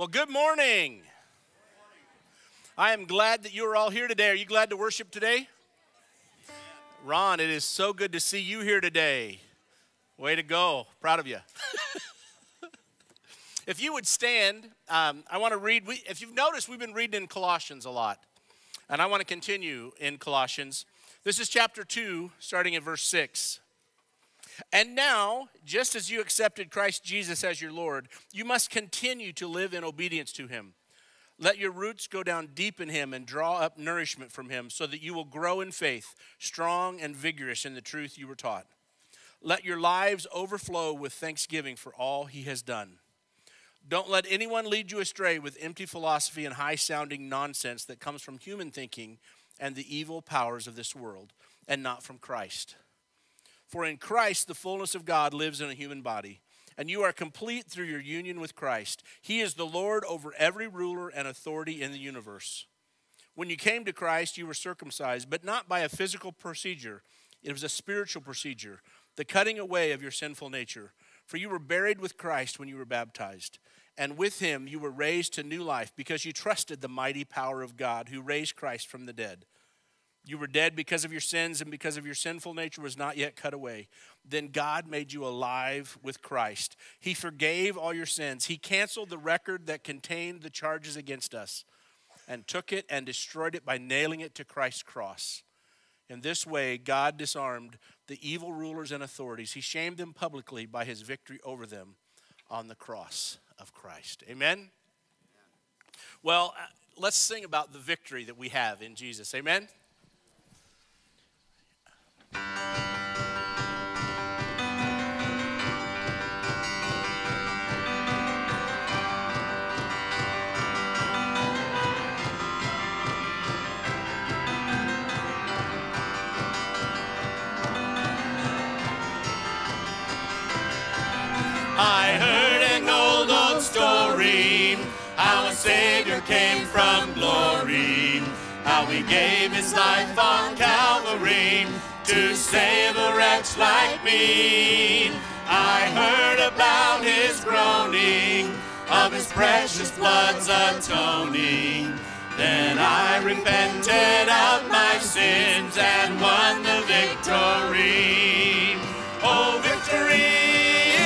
Well, good morning. I am glad that you are all here today. Are you glad to worship today? Ron, it is so good to see you here today. Way to go. Proud of you. if you would stand, um, I want to read. We, if you've noticed, we've been reading in Colossians a lot. And I want to continue in Colossians. This is chapter 2, starting at verse 6. And now, just as you accepted Christ Jesus as your Lord, you must continue to live in obedience to him. Let your roots go down deep in him and draw up nourishment from him so that you will grow in faith, strong and vigorous in the truth you were taught. Let your lives overflow with thanksgiving for all he has done. Don't let anyone lead you astray with empty philosophy and high sounding nonsense that comes from human thinking and the evil powers of this world, and not from Christ. For in Christ, the fullness of God lives in a human body, and you are complete through your union with Christ. He is the Lord over every ruler and authority in the universe. When you came to Christ, you were circumcised, but not by a physical procedure, it was a spiritual procedure, the cutting away of your sinful nature. For you were buried with Christ when you were baptized, and with him you were raised to new life because you trusted the mighty power of God who raised Christ from the dead. You were dead because of your sins and because of your sinful nature was not yet cut away. Then God made you alive with Christ. He forgave all your sins. He canceled the record that contained the charges against us and took it and destroyed it by nailing it to Christ's cross. In this way, God disarmed the evil rulers and authorities. He shamed them publicly by his victory over them on the cross of Christ. Amen? Well, uh, let's sing about the victory that we have in Jesus. Amen? I heard an old, old story how a Savior came from glory, how he gave his life on Calvary to save a wretch like me. I heard about his groaning, of his precious blood's atoning. Then I repented of my sins and won the victory. Oh, victory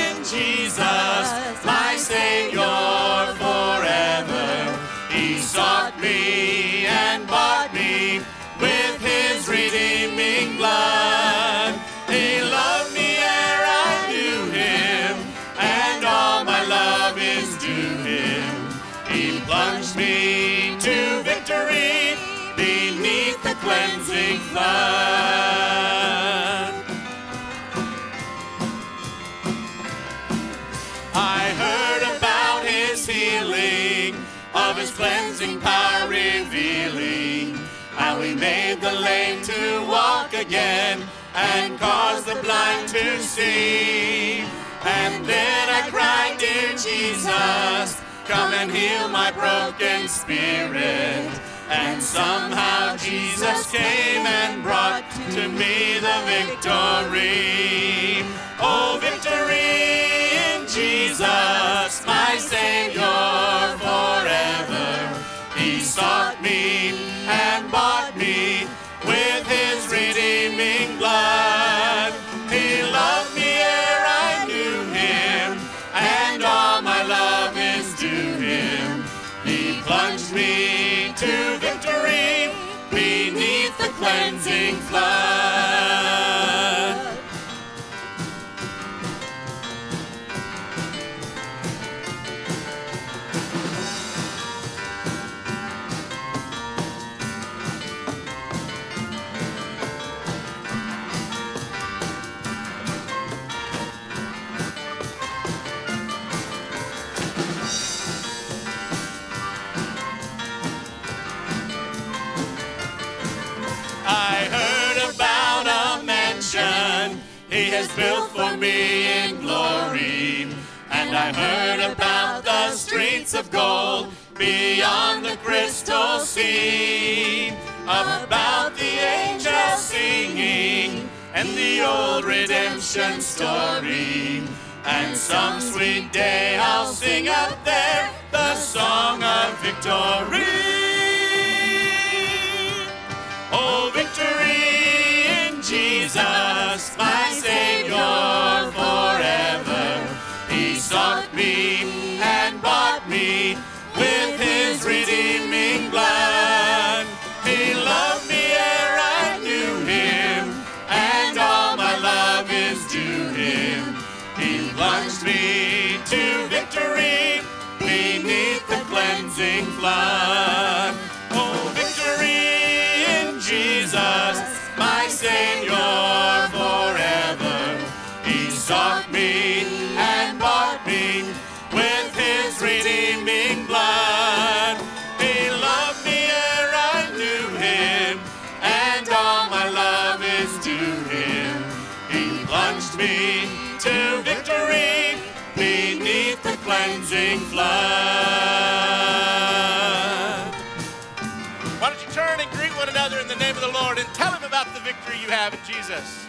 in Jesus, my Savior forever. He sought me cleansing flood. I heard about his healing, of his cleansing power revealing, how he made the lame to walk again and caused the blind to see. And then I cried, Dear Jesus, come and heal my broken spirit. And somehow Jesus came and brought to me the victory. Oh, victory in Jesus, my Savior forever. He sought me and bought cleansing mansion he has built for me in glory. And I heard about the streets of gold beyond the crystal sea. About the angels singing and the old redemption story. And some sweet day I'll sing up there the song of victory. Jesus, my Savior forever. He sought me and bought me with his redeeming blood. He loved me ere I knew him, and all my love is due him. He plunged me to victory beneath the cleansing flood. Victory beneath the cleansing flood. Why don't you turn and greet one another in the name of the Lord and tell him about the victory you have in Jesus?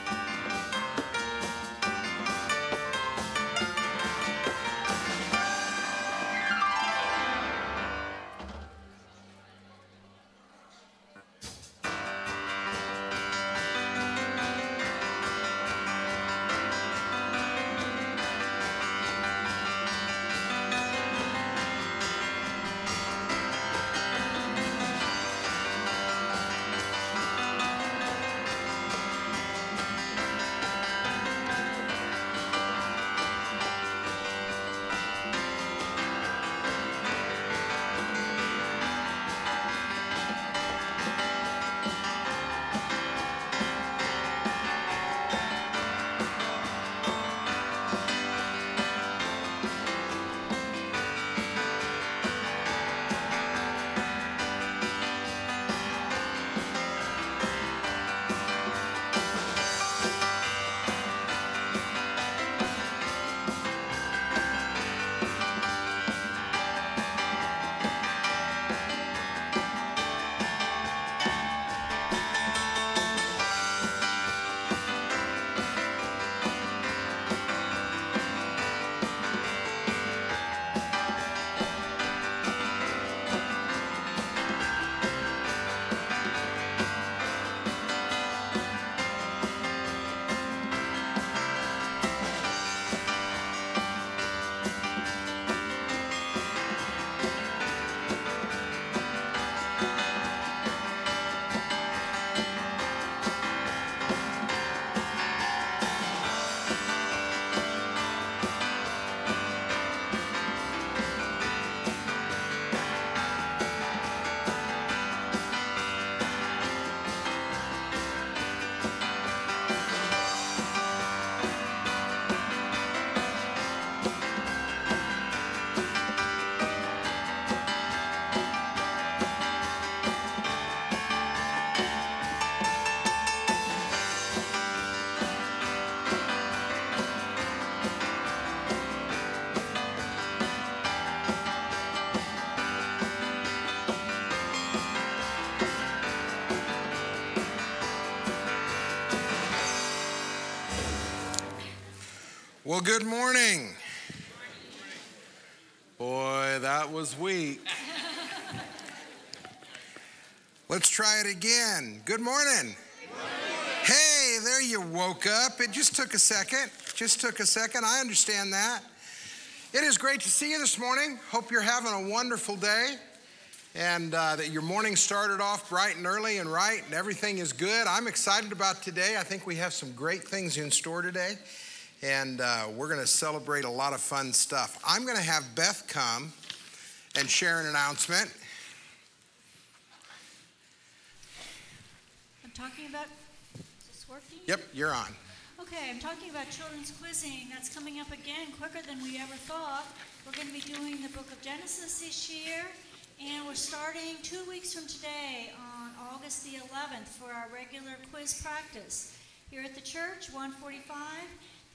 Good morning. Boy, that was weak. Let's try it again. Good morning. Hey, there you woke up. It just took a second. Just took a second. I understand that. It is great to see you this morning. Hope you're having a wonderful day and uh, that your morning started off bright and early and right and everything is good. I'm excited about today. I think we have some great things in store today and uh, we're going to celebrate a lot of fun stuff. I'm going to have Beth come and share an announcement. I'm talking about, is this working? Yep, you're on. Okay, I'm talking about children's quizzing. That's coming up again quicker than we ever thought. We're going to be doing the book of Genesis this year, and we're starting two weeks from today on August the 11th for our regular quiz practice. Here at the church, 145.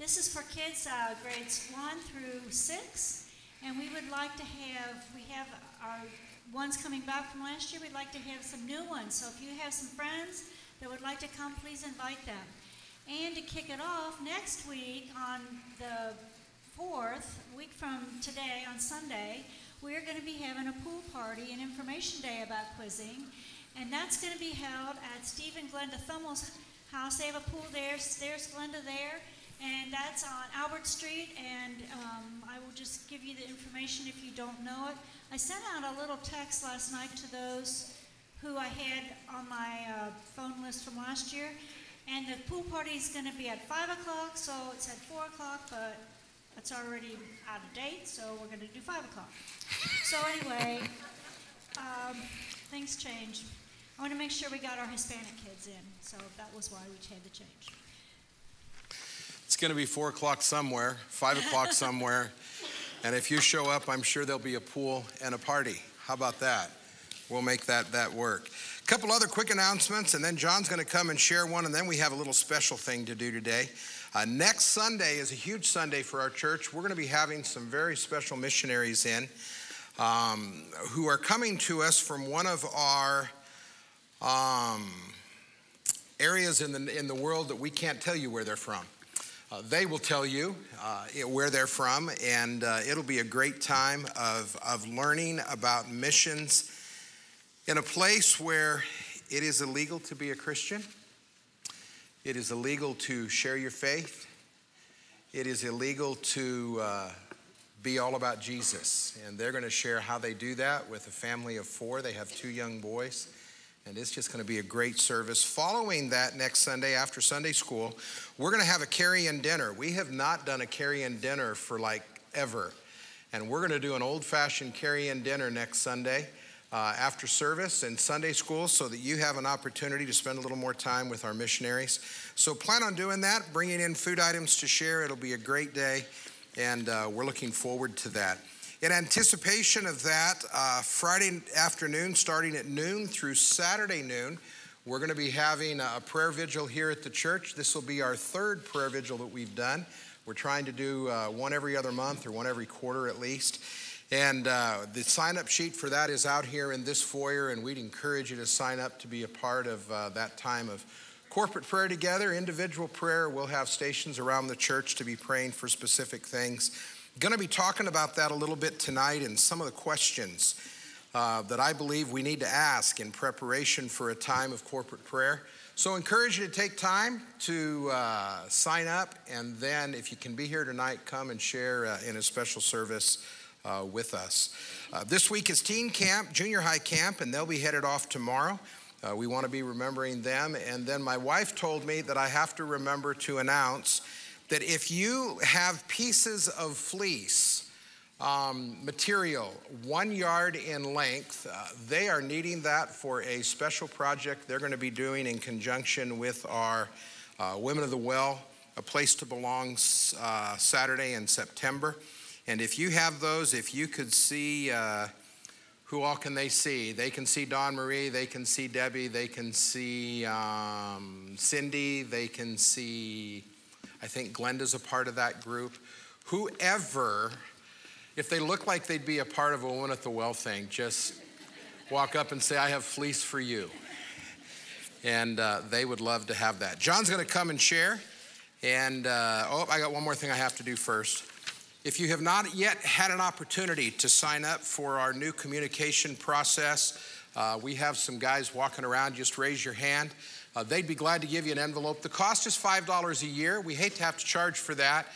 This is for kids uh, grades 1 through 6, and we would like to have, we have our ones coming back from last year, we'd like to have some new ones. So if you have some friends that would like to come, please invite them. And to kick it off, next week on the 4th, week from today on Sunday, we're going to be having a pool party and information day about quizzing. And that's going to be held at Stephen Glenda Thummel's house. They have a pool there. There's Glenda there. And that's on Albert Street. And um, I will just give you the information if you don't know it. I sent out a little text last night to those who I had on my uh, phone list from last year. And the pool party is going to be at 5 o'clock, so it's at 4 o'clock, but it's already out of date, so we're going to do 5 o'clock. So, anyway, um, things change. I want to make sure we got our Hispanic kids in, so that was why we had to change. It's going to be 4 o'clock somewhere, 5 o'clock somewhere, and if you show up, I'm sure there'll be a pool and a party. How about that? We'll make that, that work. A couple other quick announcements, and then John's going to come and share one, and then we have a little special thing to do today. Uh, next Sunday is a huge Sunday for our church. We're going to be having some very special missionaries in um, who are coming to us from one of our um, areas in the, in the world that we can't tell you where they're from. Uh, they will tell you uh, where they're from, and uh, it'll be a great time of, of learning about missions in a place where it is illegal to be a Christian, it is illegal to share your faith, it is illegal to uh, be all about Jesus. And they're going to share how they do that with a family of four. They have two young boys. And it's just going to be a great service. Following that next Sunday after Sunday school, we're going to have a carry in dinner. We have not done a carry in dinner for like ever. And we're going to do an old fashioned carry in dinner next Sunday uh, after service and Sunday school so that you have an opportunity to spend a little more time with our missionaries. So plan on doing that, bringing in food items to share. It'll be a great day, and uh, we're looking forward to that. In anticipation of that, uh, Friday afternoon, starting at noon through Saturday noon, we're going to be having a prayer vigil here at the church. This will be our third prayer vigil that we've done. We're trying to do uh, one every other month or one every quarter at least. And uh, the sign up sheet for that is out here in this foyer, and we'd encourage you to sign up to be a part of uh, that time of corporate prayer together, individual prayer. We'll have stations around the church to be praying for specific things. Going to be talking about that a little bit tonight and some of the questions uh, that I believe we need to ask in preparation for a time of corporate prayer. So, I encourage you to take time to uh, sign up, and then if you can be here tonight, come and share uh, in a special service uh, with us. Uh, this week is teen camp, junior high camp, and they'll be headed off tomorrow. Uh, we want to be remembering them. And then my wife told me that I have to remember to announce that if you have pieces of fleece, um, material, one yard in length. Uh, they are needing that for a special project they're going to be doing in conjunction with our uh, Women of the Well, a place to belong uh, Saturday in September. And if you have those, if you could see, uh, who all can they see? They can see Dawn Marie, they can see Debbie, they can see um, Cindy, they can see, I think Glenda's a part of that group. Whoever, if they look like they'd be a part of a Woman at the Well thing, just walk up and say, I have fleece for you. And uh, they would love to have that. John's going to come and share. And uh, oh, I got one more thing I have to do first. If you have not yet had an opportunity to sign up for our new communication process, uh, we have some guys walking around. Just raise your hand. Uh, they'd be glad to give you an envelope. The cost is $5 a year. We hate to have to charge for that,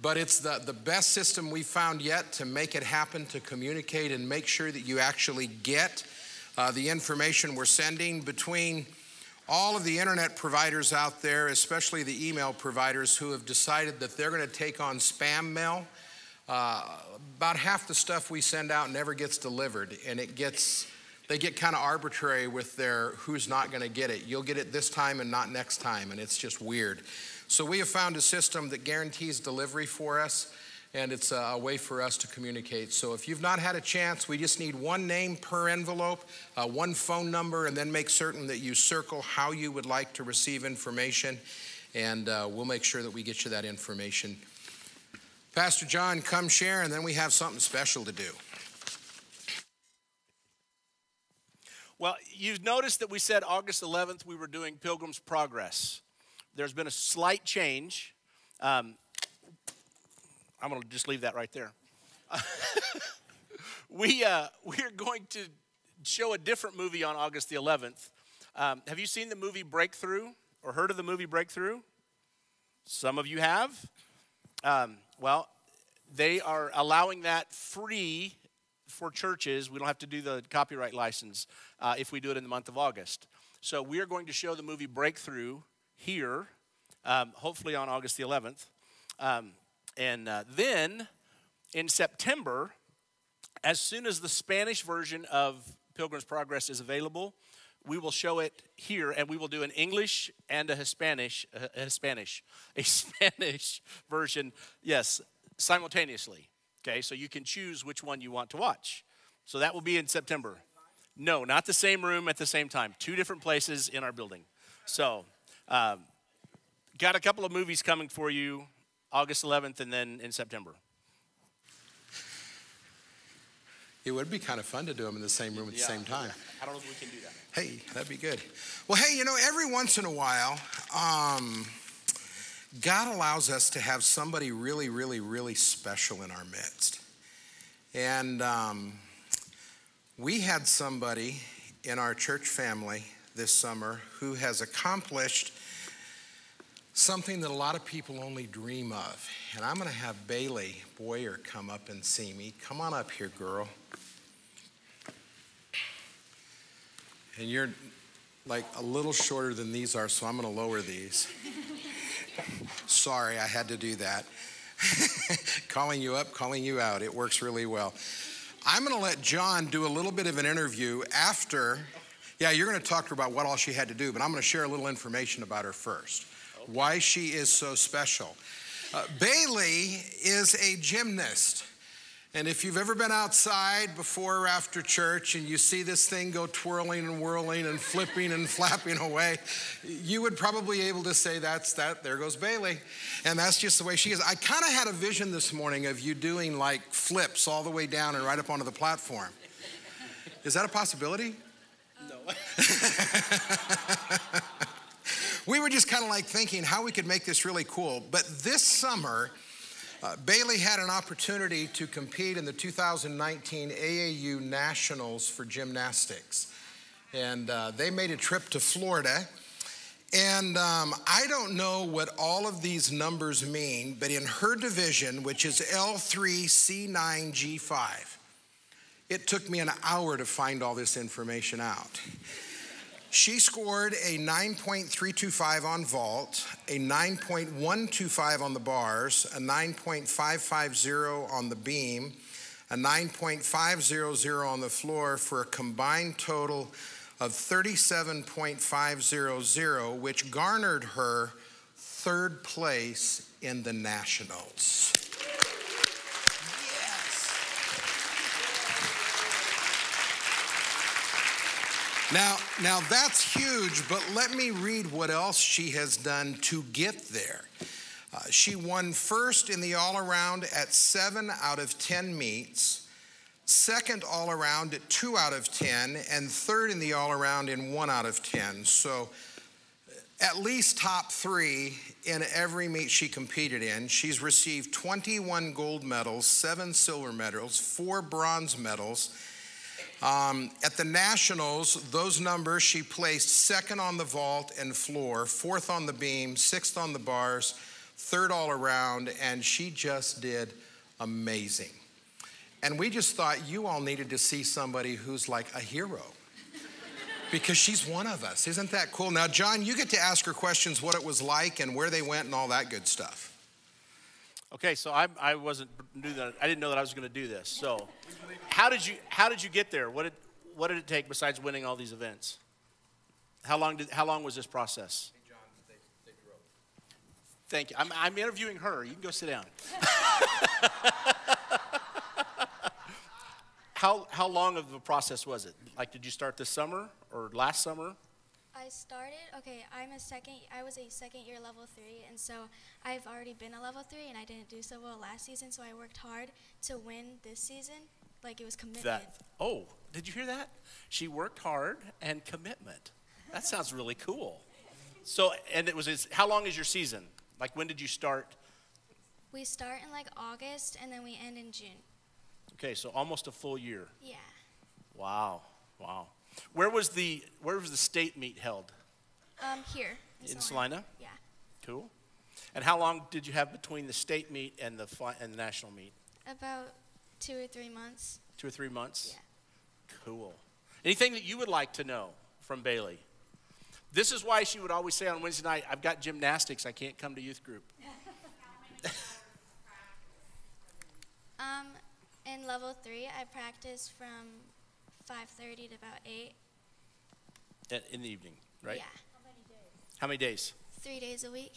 but it's the, the best system we've found yet to make it happen, to communicate and make sure that you actually get uh, the information we're sending between all of the internet providers out there, especially the email providers who have decided that they're going to take on spam mail uh, about half the stuff we send out never gets delivered, and it gets they get kind of arbitrary with their who's not going to get it. You'll get it this time and not next time, and it's just weird. So we have found a system that guarantees delivery for us, and it's a, way for us to communicate. So if you've not had a chance, we just need one name per envelope, uh, one phone number, and then make certain that you circle how you would like to receive information, and uh, we'll make sure that we get you that information Pastor John, come share, and then we have something special to do. Well, you've noticed that we said August 11th we were doing Pilgrim's Progress. There's been a slight change. Um, I'm going to just leave that right there. we uh, we are going to show a different movie on August the 11th. Um, have you seen the movie Breakthrough or heard of the movie Breakthrough? Some of you have. Um, well, they are allowing that free for churches. We don't have to do the copyright license uh, if we do it in the month of August. So we are going to show the movie Breakthrough here, um, hopefully on August the 11th. Um, and uh, then in September, as soon as the Spanish version of Pilgrim's Progress is available, we will show it here and we will do an English and a Hispanic, a Spanish, a Spanish version, yes, simultaneously. Okay, so you can choose which one you want to watch. So that will be in September. No, not the same room at the same time. Two different places in our building. So, um, got a couple of movies coming for you August 11th and then in September. It would be kind of fun to do them in the same room at Yeah, the same time. I don't know if we can do that. Hey, that'd be good. Well, hey, you know, every once in a while, um, God allows us to have somebody really, really, really special in our midst. And um, we had somebody in our church family this summer who has accomplished something that a lot of people only dream of. And I'm going to have Bailey Boyer come up and see me. Come on up here, girl. And you're like a little shorter than these are, so I'm going to lower these. Sorry, I had to do that. calling you up, calling you out. It works really well. I'm going to let John do a little bit of an interview after. Yeah, you're going to talk to her about what all she had to do, but I'm going to share a little information about her first. Why she is so special. Uh, Bailey is a gymnast. And if you've ever been outside before or after church and you see this thing go twirling and whirling and flipping and flapping away, you would probably be able to say, That's that, there goes Bailey. And that's just the way she is. I kind of had a vision this morning of you doing like flips all the way down and right up onto the platform. Is that a possibility? No. we were just kind of like thinking how we could make this really cool. But this summer, uh, Bailey had an opportunity to compete in the 2019 AAU Nationals for gymnastics. And uh, they made a trip to Florida. And um, I don't know what all of these numbers mean, but in her division, which is L3C9G5, it took me an hour to find all this information out. She scored a 9.325 on vault, a 9.125 on the bars, a 9.550 on the beam, a 9.500 on the floor for a combined total of 37.500, which garnered her third place in the Nationals. Now, now that's huge, but let me read what else she has done to get there. Uh, she won first in the all around at seven out of 10 meets, second all around at two out of 10, and third in the all around in one out of 10. So, at least top three in every meet she competed in. She's received 21 gold medals, seven silver medals, four bronze medals um, at the Nationals, those numbers, she placed second on the vault and floor, fourth on the beam, sixth on the bars, third all around, and she just did amazing. And we just thought you all needed to see somebody who's like a hero because she's one of us. Isn't that cool? Now, John, you get to ask her questions what it was like and where they went and all that good stuff. Okay, so I, I wasn't knew that I didn't know that I was going to do this. So, how did you how did you get there? What did what did it take besides winning all these events? How long did how long was this process? Thank you. I'm, I'm interviewing her. You can go sit down. how how long of a process was it? Like, did you start this summer or last summer? I started, okay, I'm a second, I was a second year level three, and so I've already been a level three, and I didn't do so well last season, so I worked hard to win this season. Like it was commitment. That oh, did you hear that? She worked hard and commitment. That sounds really cool. So, and it was how long is your season? Like when did you start? We start in like August, and then we end in June. Okay, so almost a full year. Yeah. Wow, wow. Where was the where was the state meet held? Um, here. In Salina. Yeah. Cool. And how long did you have between the state meet and the fi- and the national meet? About two or three months. Two or three months. Yeah. Cool. Anything that you would like to know from Bailey? This is why she would always say on Wednesday night, "I've got gymnastics. I can't come to youth group." Um, in level three, I practice from 5:30 to about eight. At- In the evening, right? Yeah. How many days? Three days a week.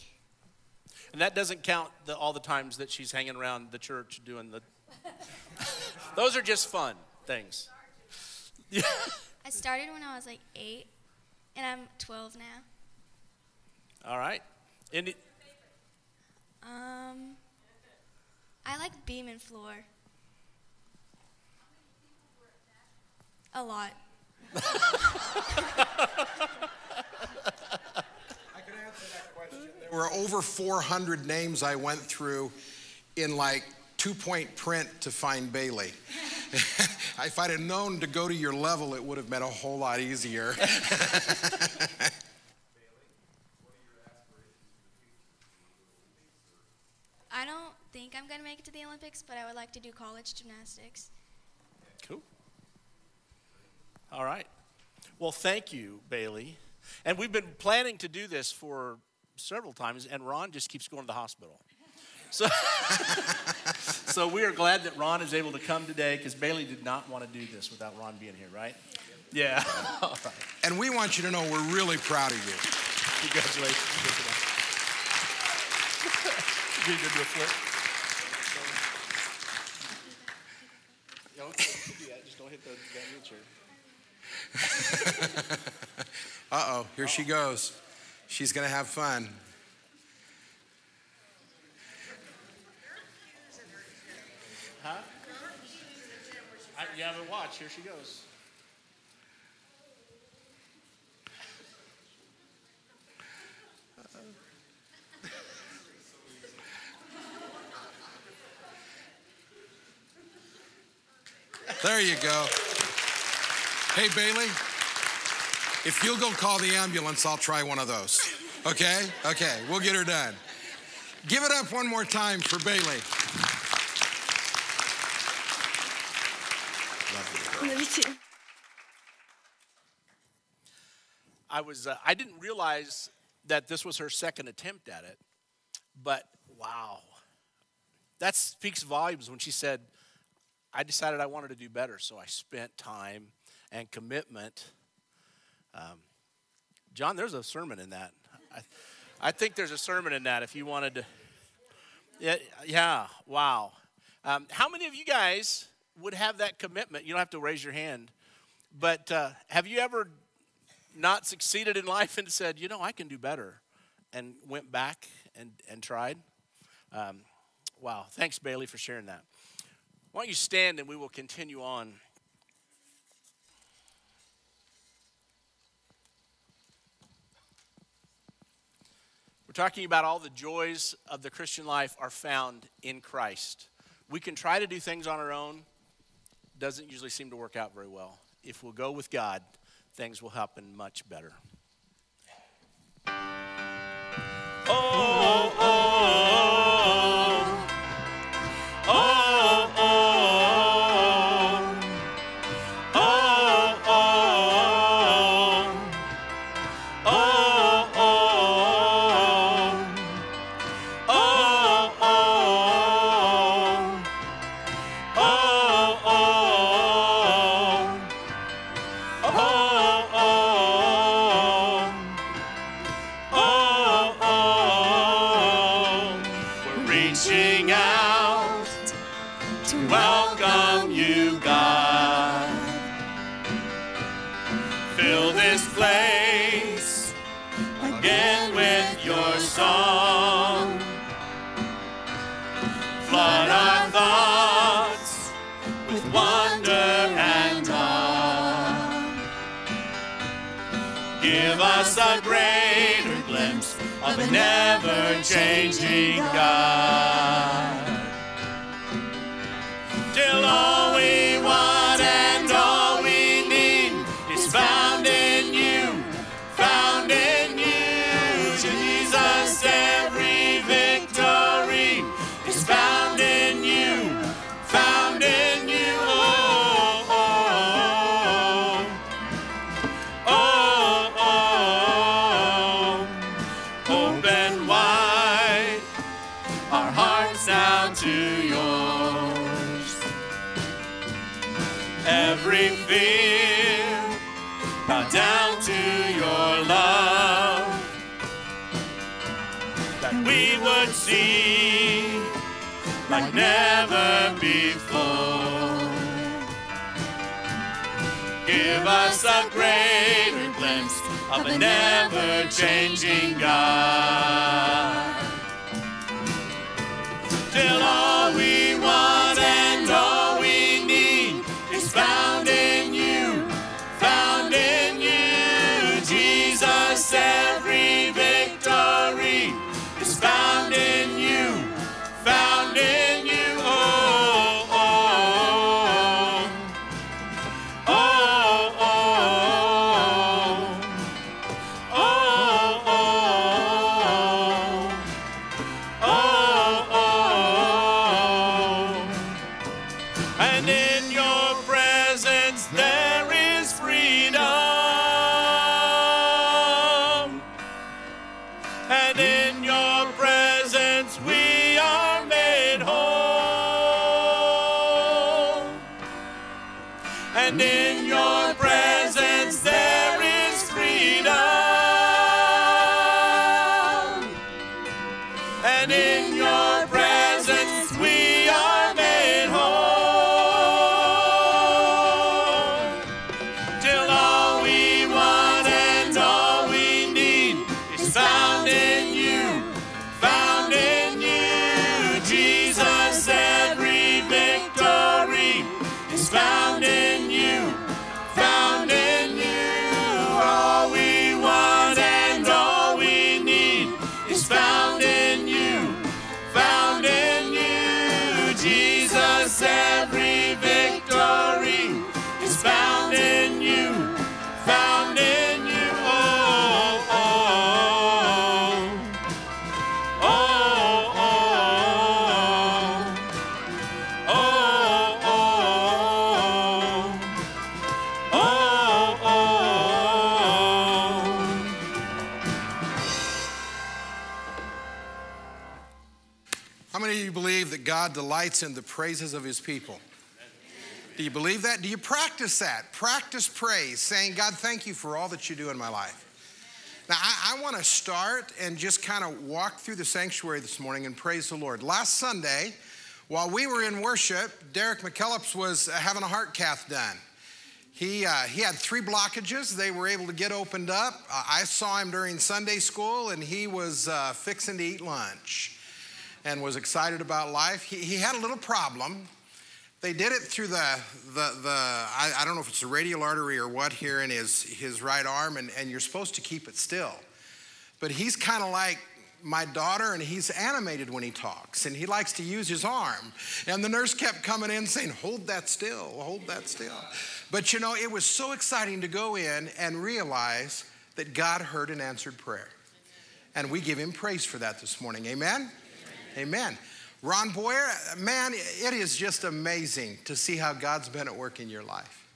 And that doesn't count the, all the times that she's hanging around the church doing the. Those are just fun things. Yeah. I started when I was like eight, and I'm 12 now. All right. And it, Um, I like beam and floor. A lot. I could answer that question. There were over 400 names I went through in like two point print to find Bailey. if I'd have known to go to your level, it would have been a whole lot easier. I don't think I'm gonna make it to the Olympics, but I would like to do college gymnastics. All right. Well, thank you, Bailey. And we've been planning to do this for several times, and Ron just keeps going to the hospital. So, so we are glad that Ron is able to come today because Bailey did not want to do this without Ron being here, right? Yeah. All right. and we want you to know we're really proud of you. Congratulations. You gonna do a flip? Yeah, okay, you can do that. Just don't hit the, that wheelchair. Uh oh, here she goes. She's going to have fun. Huh? I, you haven't watched. Here she goes. There you go. Hey, Bailey, if you'll go call the ambulance, I'll try one of those. Okay? Okay, we'll get her done. Give it up one more time for Bailey. Love you, girl. Love you too. I was. Uh, I didn't realize that this was her second attempt at it, but wow, that speaks volumes when she said, "I decided I wanted to do better, so I spent time and commitment." Um, John, there's a sermon in that. I, I think there's a sermon in that. If you wanted to, yeah, yeah, wow. Um, how many of you guys would have that commitment? You don't have to raise your hand, but uh, have you ever not succeeded in life and said, you know, I can do better, and went back and, and tried? Um, wow. Thanks, Bailey, for sharing that. Why don't you stand and we will continue on. We're talking about all the joys of the Christian life are found in Christ. We can try to do things on our own, doesn't usually seem to work out very well. If we'll go with God, things will happen much better. Oh, welcome you, God. Fill this place again with your song. Flood our thoughts with wonder and awe. Give us a greater glimpse of a never changing God. Give us a greater glimpse of a never changing God. Till all delights in the praises of his people? Do you believe that? Do you practice that? Practice praise, saying, God, thank you for all that you do in my life. Now, I, I want to start and just kind of walk through the sanctuary this morning and praise the Lord. Last Sunday, while we were in worship, Derek McKellips was having a heart cath done. He, uh, he had three blockages. They were able to get opened up. Uh, I saw him during Sunday school, and he was uh, fixing to eat lunch and was excited about life. He, he had a little problem. They did it through the, the, the I, I don't know if it's the radial artery or what here in his, his right arm, and, and you're supposed to keep it still. But he's kind of like my daughter, and he's animated when he talks, and he likes to use his arm. And the nurse kept coming in saying, Hold that still, hold that still. But you know, it was so exciting to go in and realize that God heard and answered prayer. And we give him praise for that this morning. Amen? Amen. Ron Boyer, man, it is just amazing to see how God's been at work in your life.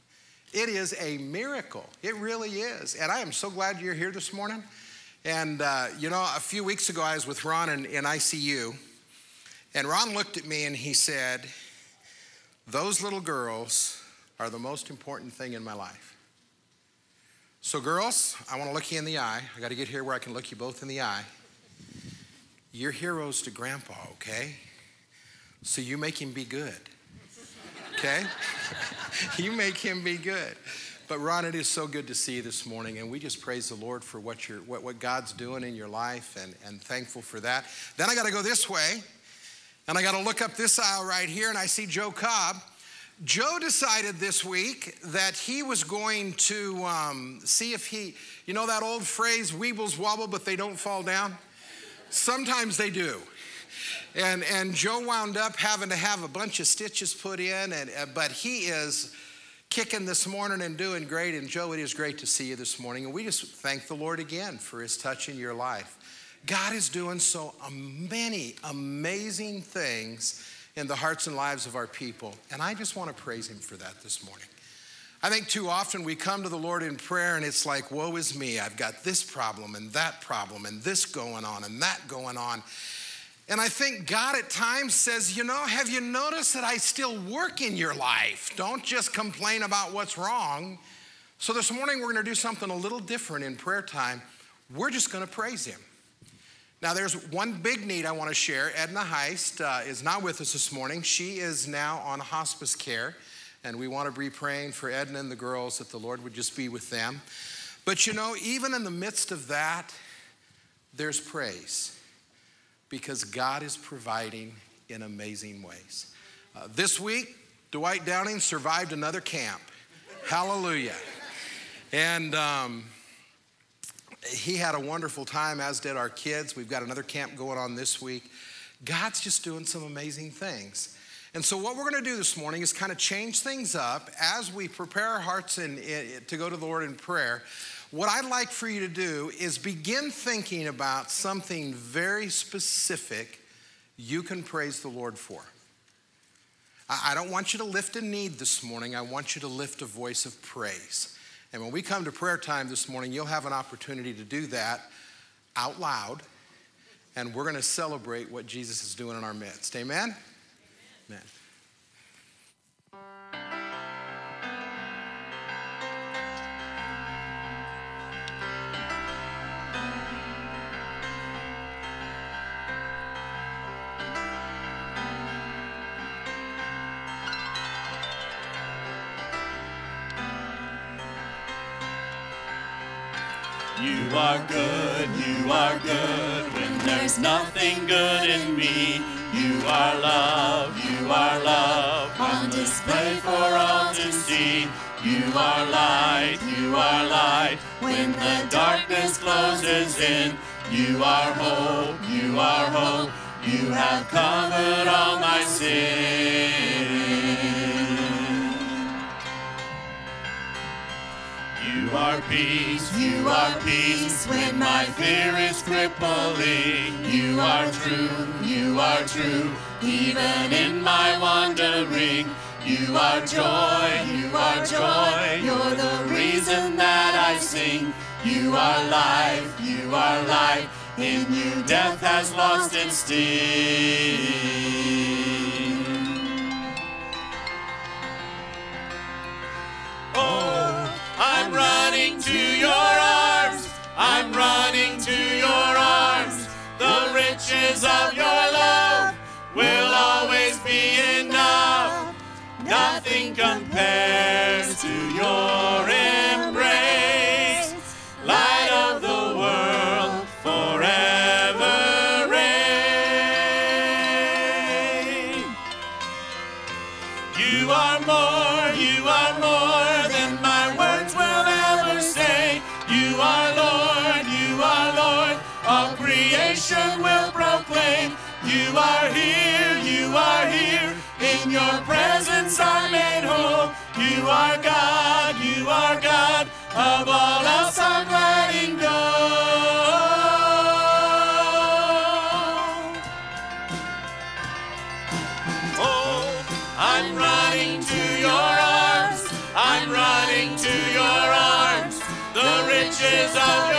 It is a miracle. It really is. And I am so glad you're here this morning. And, uh, you know, a few weeks ago, I was with Ron in, in ICU. And Ron looked at me and he said, Those little girls are the most important thing in my life. So, girls, I want to look you in the eye. I got to get here where I can look you both in the eye. You're heroes to grandpa, okay? So you make him be good. Okay? you make him be good. But Ron, it is so good to see you this morning, and we just praise the Lord for what you're what, what God's doing in your life and, and thankful for that. Then I gotta go this way, and I gotta look up this aisle right here, and I see Joe Cobb. Joe decided this week that he was going to um, see if he, you know that old phrase, weebles wobble, but they don't fall down? Sometimes they do. And, and Joe wound up having to have a bunch of stitches put in, and, uh, but he is kicking this morning and doing great. And Joe, it is great to see you this morning. And we just thank the Lord again for his touch in your life. God is doing so many amazing things in the hearts and lives of our people. And I just want to praise him for that this morning. I think too often we come to the Lord in prayer and it's like, woe is me. I've got this problem and that problem and this going on and that going on. And I think God at times says, you know, have you noticed that I still work in your life? Don't just complain about what's wrong. So this morning we're going to do something a little different in prayer time. We're just going to praise Him. Now, there's one big need I want to share. Edna Heist uh, is not with us this morning. She is now on hospice care, and we want to be praying for Edna and the girls that the Lord would just be with them. But you know, even in the midst of that, there's praise because God is providing in amazing ways. Uh, this week, Dwight Downing survived another camp. Hallelujah. And, um, he had a wonderful time, as did our kids. We've got another camp going on this week. God's just doing some amazing things. And so, what we're going to do this morning is kind of change things up as we prepare our hearts in, in, eh, eh, to go to the Lord in prayer. What I'd like for you to do is begin thinking about something very specific you can praise the Lord for. I don't want you to lift a need this morning, I want you to lift a voice of praise. And when we come to prayer time this morning, you'll have an opportunity to do that out loud, and we're going to celebrate what Jesus is doing in our midst. Amen? Amen. You are good, you are good when there's nothing good in me. You are love, you are love on display for all to see. You are light, you are light when the darkness closes in. You are hope, you are hope. You have covered all my sin. You are peace, you are peace when my fear is crippling. You are true, you are true, even in my wandering. You are joy, you are joy, you're the reason that I sing. You are life, you are life, in you death has lost its sting. Oh, I'm running to your arms. I'm running to your arms. The riches of your love will always be enough. Nothing compares to your are here, you are here, in your presence I'm made whole. You are God, you are God, of all else I'm letting go. Oh, I'm running to your arms. I'm running to your arms. The riches of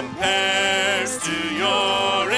compares to your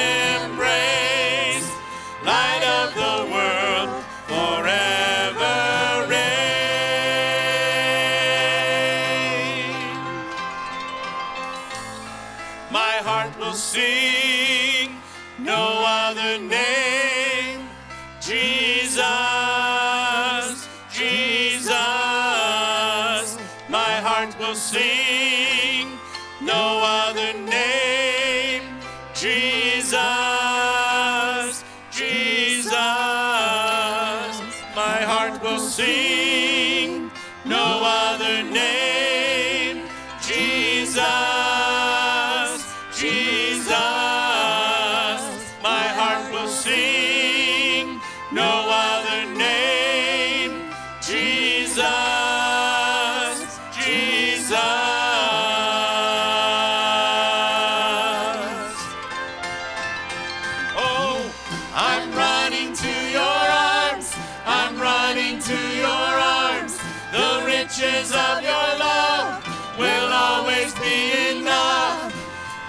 riches of your love will always be enough.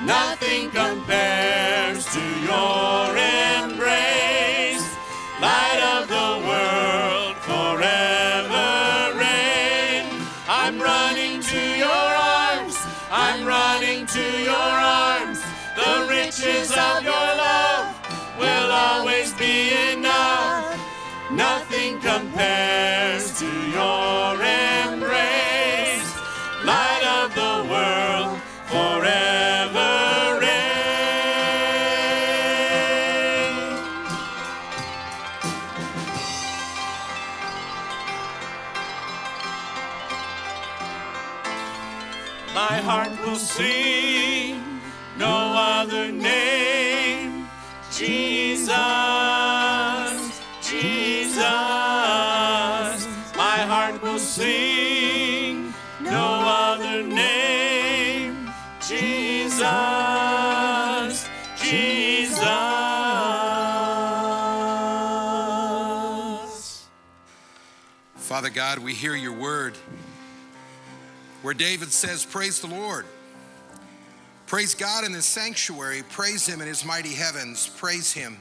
Nothing compares to your embrace. Light of the world, forever reign. I'm running to your arms. I'm running to your arms. The riches of your love will always be enough. Nothing compares to your embrace. God, we hear your word where David says, Praise the Lord. Praise God in his sanctuary. Praise him in his mighty heavens. Praise him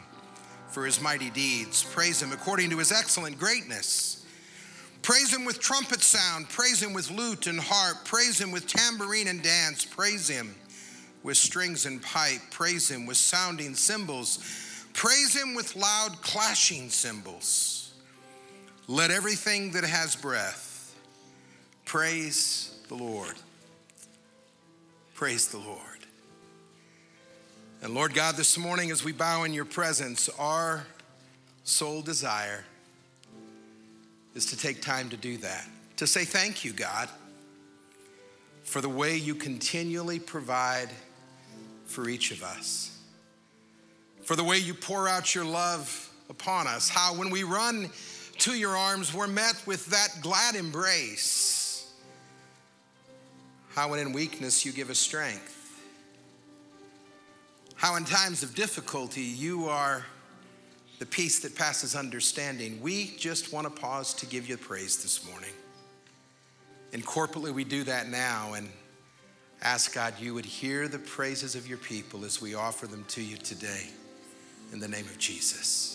for his mighty deeds. Praise him according to his excellent greatness. Praise him with trumpet sound. Praise him with lute and harp. Praise him with tambourine and dance. Praise him with strings and pipe. Praise him with sounding cymbals. Praise him with loud clashing cymbals. Let everything that has breath praise the Lord. Praise the Lord. And Lord God, this morning as we bow in your presence, our sole desire is to take time to do that, to say thank you, God, for the way you continually provide for each of us, for the way you pour out your love upon us, how when we run to your arms, we're met with that glad embrace, how when in weakness you give us strength how in times of difficulty you are the peace that passes understanding. We just want to pause to give you praise this morning. And corporately, we do that now and ask God you would hear the praises of your people as we offer them to you today. In the name of Jesus.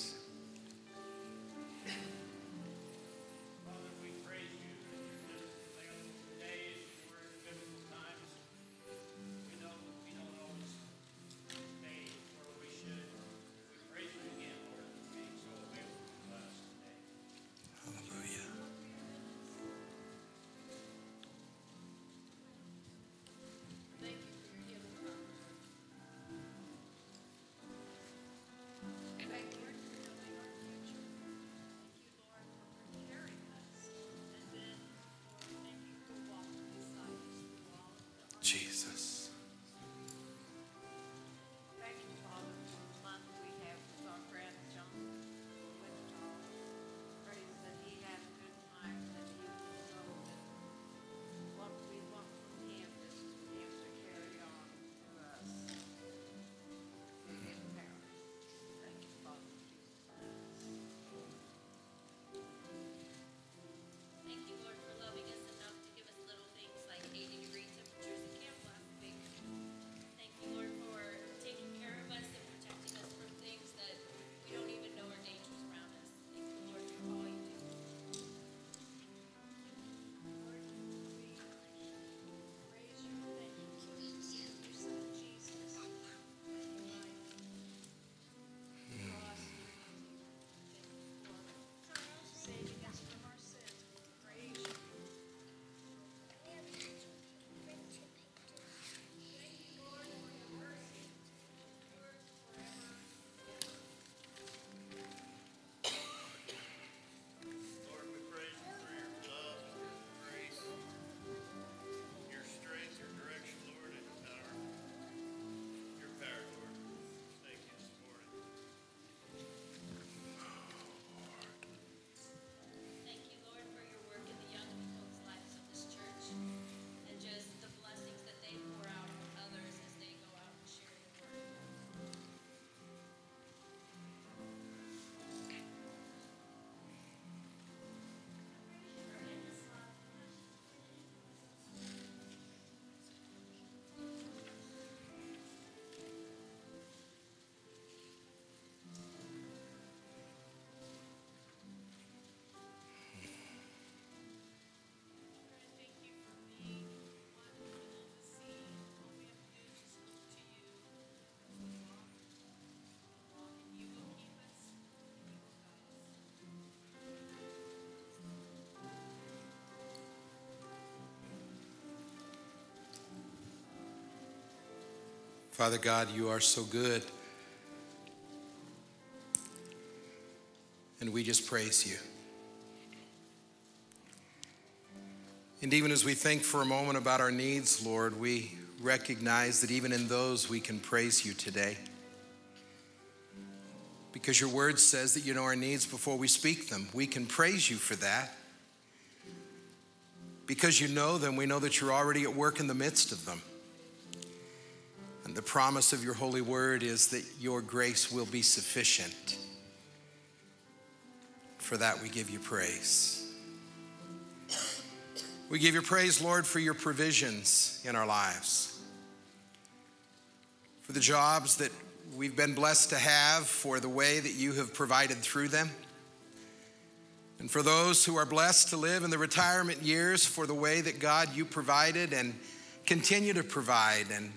Father God, you are so good. And we just praise you. And even as we think for a moment about our needs, Lord, we recognize that even in those we can praise you today. Because your word says that you know our needs before we speak them. We can praise you for that. Because you know them, we know that you're already at work in the midst of them. The promise of your holy word is that your grace will be sufficient. For that, we give you praise. We give you praise, Lord, for your provisions in our lives, for the jobs that we've been blessed to have, for the way that you have provided through them, and for those who are blessed to live in the retirement years, for the way that God you provided and continue to provide. And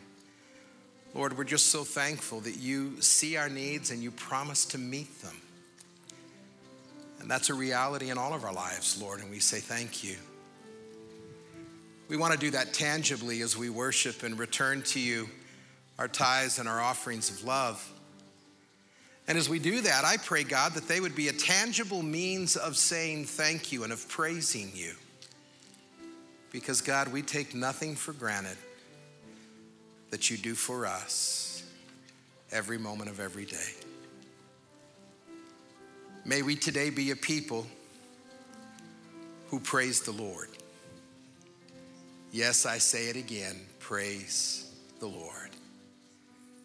Lord, we're just so thankful that you see our needs and you promise to meet them. And that's a reality in all of our lives, Lord, and we say thank you. We want to do that tangibly as we worship and return to you our tithes and our offerings of love. And as we do that, I pray, God, that they would be a tangible means of saying thank you and of praising you. Because, God, we take nothing for granted that you do for us every moment of every day. May we today be a people who praise the Lord. Yes, I say it again praise the Lord.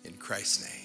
In Christ's name,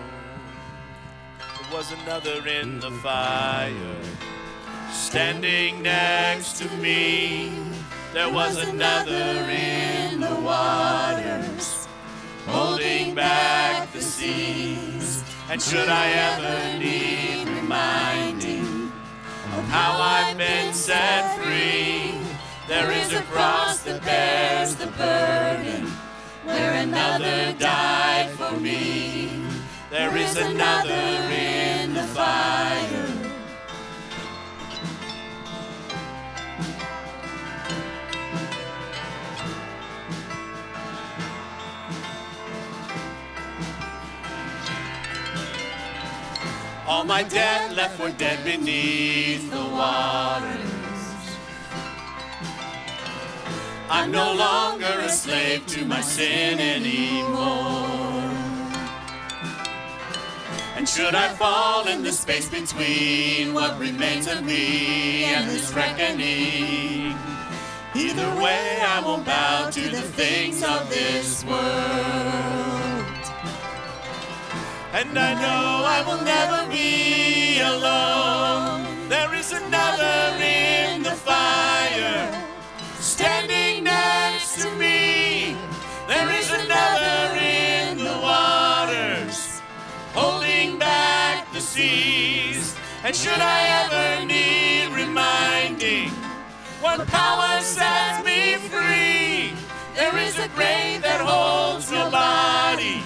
was another in the fire. Standing next to me, there was another in the waters, holding back the seas. And should I ever need reminding of how I've been set free, there is a cross that bears the burden where another died for me. There is another in fire. All my dead left were dead beneath the waters. I'm no longer a slave to my sin anymore. And should I fall in the space between what remains of me and this reckoning, either way I won't bow to the things of this world. And I know I will never be alone. There is another in And should I ever need reminding what power sets me free, there is a grave that holds no body.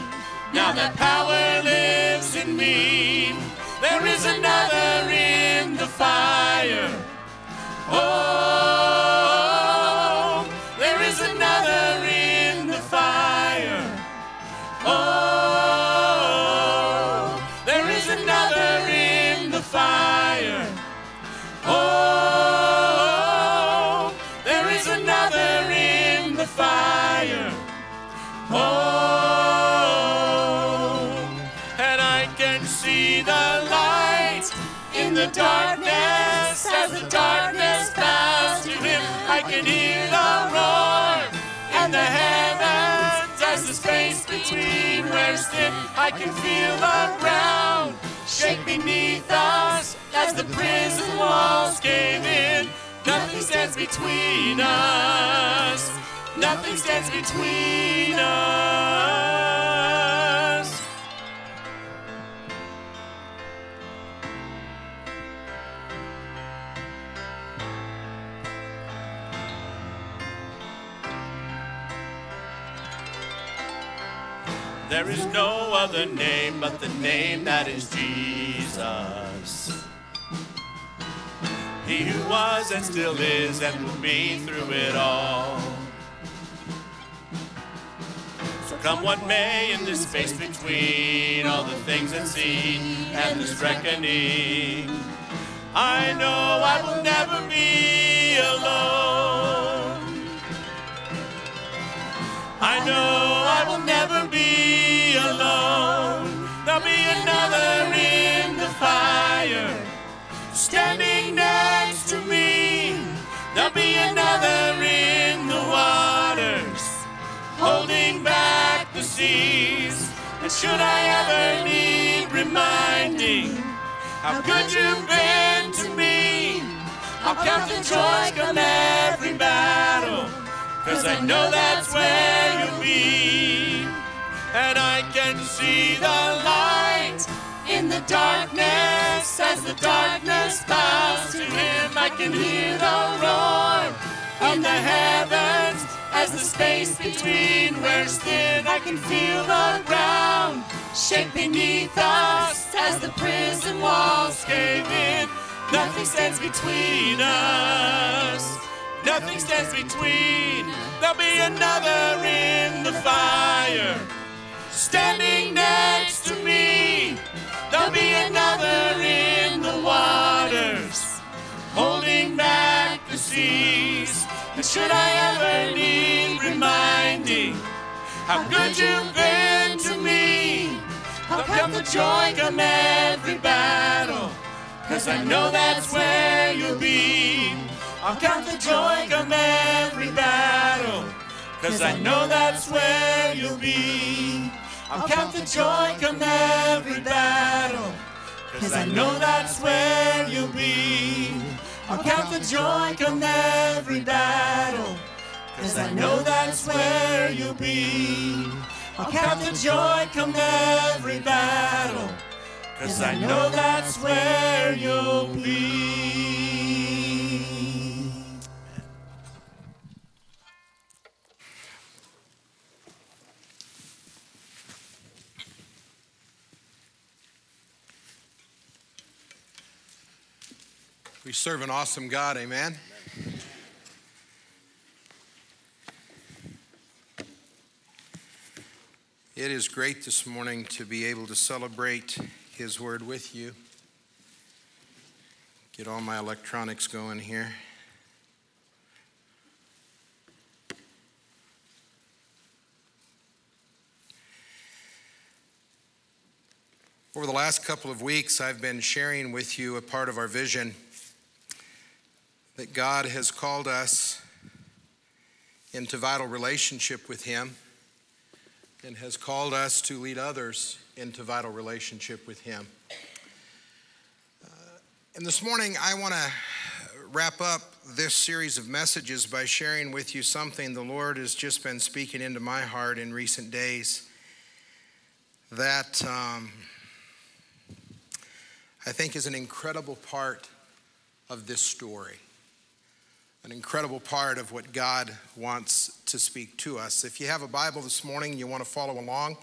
Now that power lives in me, there is another in the fire. Oh, between where sin I can feel the ground shake beneath us as the prison walls cave in. Nothing stands between us. Nothing stands between us. There is no other name but the name that is Jesus. He who was and still is and will be through it all. So come what may in this space between all the things unseen and this reckoning. I know I will never be alone. I know I will never be alone. There'll be another in the fire standing next to me. There'll be another in the waters holding back the seas. And should I ever need reminding how good you've been to me, I'll count the joy come every battle. Cause I know that's where you'll be. And I can see the light in the darkness as the darkness bows to him. I can hear the roar of the heavens as the space between wears thin. I can feel the ground shake beneath us as the prison walls cave in. Nothing stands between us. Nothing stands between. There'll be another in the fire standing next to me. There'll be another in the waters holding back the seas. And should I ever need reminding how good you've been to me, I'll count the joy come every battle. Cause I know that's where you'll be. I'll count the joy come every battle. Cause I know that's where you'll be. I'll count the joy come every battle. Cause I know that's where you'll be. I'll count the joy come every battle. Cause I know that's where you'll be. I'll count the joy come every battle. Cause I know that's where you'll be. Serve an awesome God, amen. It is great this morning to be able to celebrate His Word with you. Get all my electronics going here. Over the last couple of weeks, I've been sharing with you a part of our vision that God has called us into vital relationship with Him and has called us to lead others into vital relationship with Him. Uh, and this morning, I want to wrap up this series of messages by sharing with you something the Lord has just been speaking into my heart in recent days that um, I think is an incredible part of this story an incredible part of what God wants to speak to us. If you have a Bible this morning, and you want to follow along,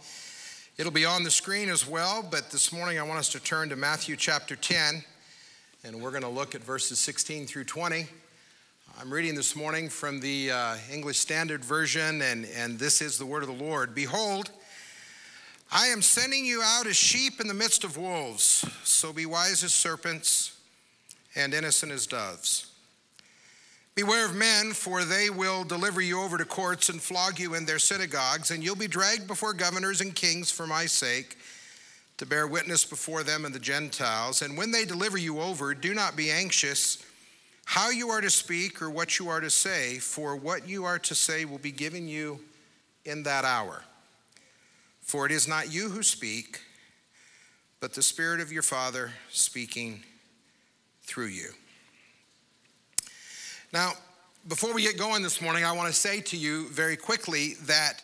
it'll be on the screen as well. But this morning, I want us to turn to Matthew chapter 10, and we're going to look at verses 16 through 20. I'm reading this morning from the uh, English Standard Version, and, and this is the word of the Lord. Behold, I am sending you out as sheep in the midst of wolves, so be wise as serpents and innocent as doves. Beware of men, for they will deliver you over to courts and flog you in their synagogues, and you'll be dragged before governors and kings for my sake, to bear witness before them and the Gentiles. And when they deliver you over, do not be anxious how you are to speak or what you are to say, for what you are to say will be given you in that hour. For it is not you who speak, but the Spirit of your Father speaking through you. Now, before we get going this morning, I want to say to you very quickly that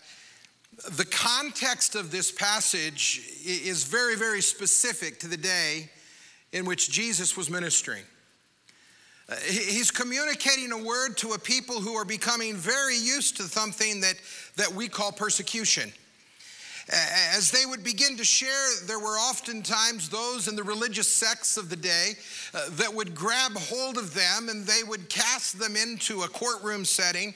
the context of this passage is very, very specific to the day in which Jesus was ministering. Uh, he's communicating a word to a people who are becoming very used to something that, that we call persecution. As they would begin to share, there were oftentimes those in the religious sects of the day uh, that would grab hold of them and they would cast them into a courtroom setting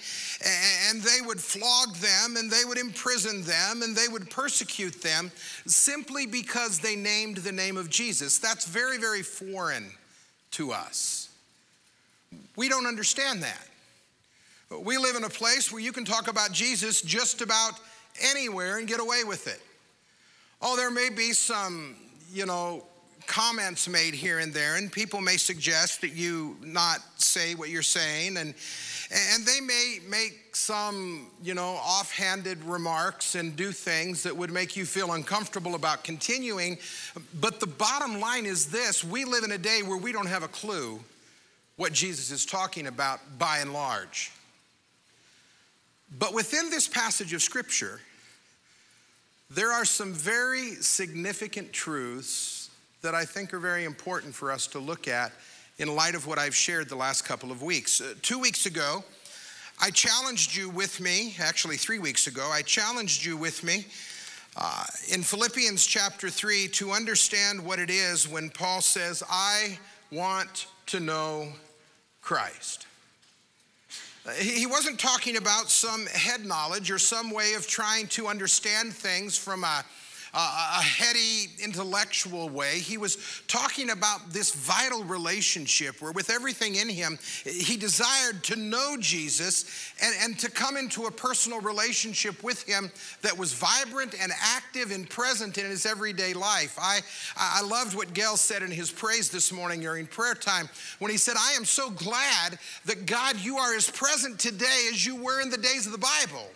and they would flog them and they would imprison them and they would persecute them simply because they named the name of Jesus. That's very, very foreign to us. We don't understand that. We live in a place where you can talk about Jesus just about anywhere and get away with it. Oh, there may be some, you know, comments made here and there, and people may suggest that you not say what you're saying, and and they may make some, you know, offhanded remarks and do things that would make you feel uncomfortable about continuing. But the bottom line is this we live in a day where we don't have a clue what Jesus is talking about by and large. But within this passage of Scripture, there are some very significant truths that I think are very important for us to look at in light of what I've shared the last couple of weeks. Uh, two weeks ago, I challenged you with me, actually, three weeks ago, I challenged you with me uh, in Philippians chapter 3 to understand what it is when Paul says, I want to know Christ. He wasn't talking about some head knowledge or some way of trying to understand things from a a heady intellectual way. He was talking about this vital relationship where, with everything in him, he desired to know Jesus and, and to come into a personal relationship with him that was vibrant and active and present in his everyday life. I, I loved what Gail said in his praise this morning during prayer time when he said, I am so glad that God, you are as present today as you were in the days of the Bible.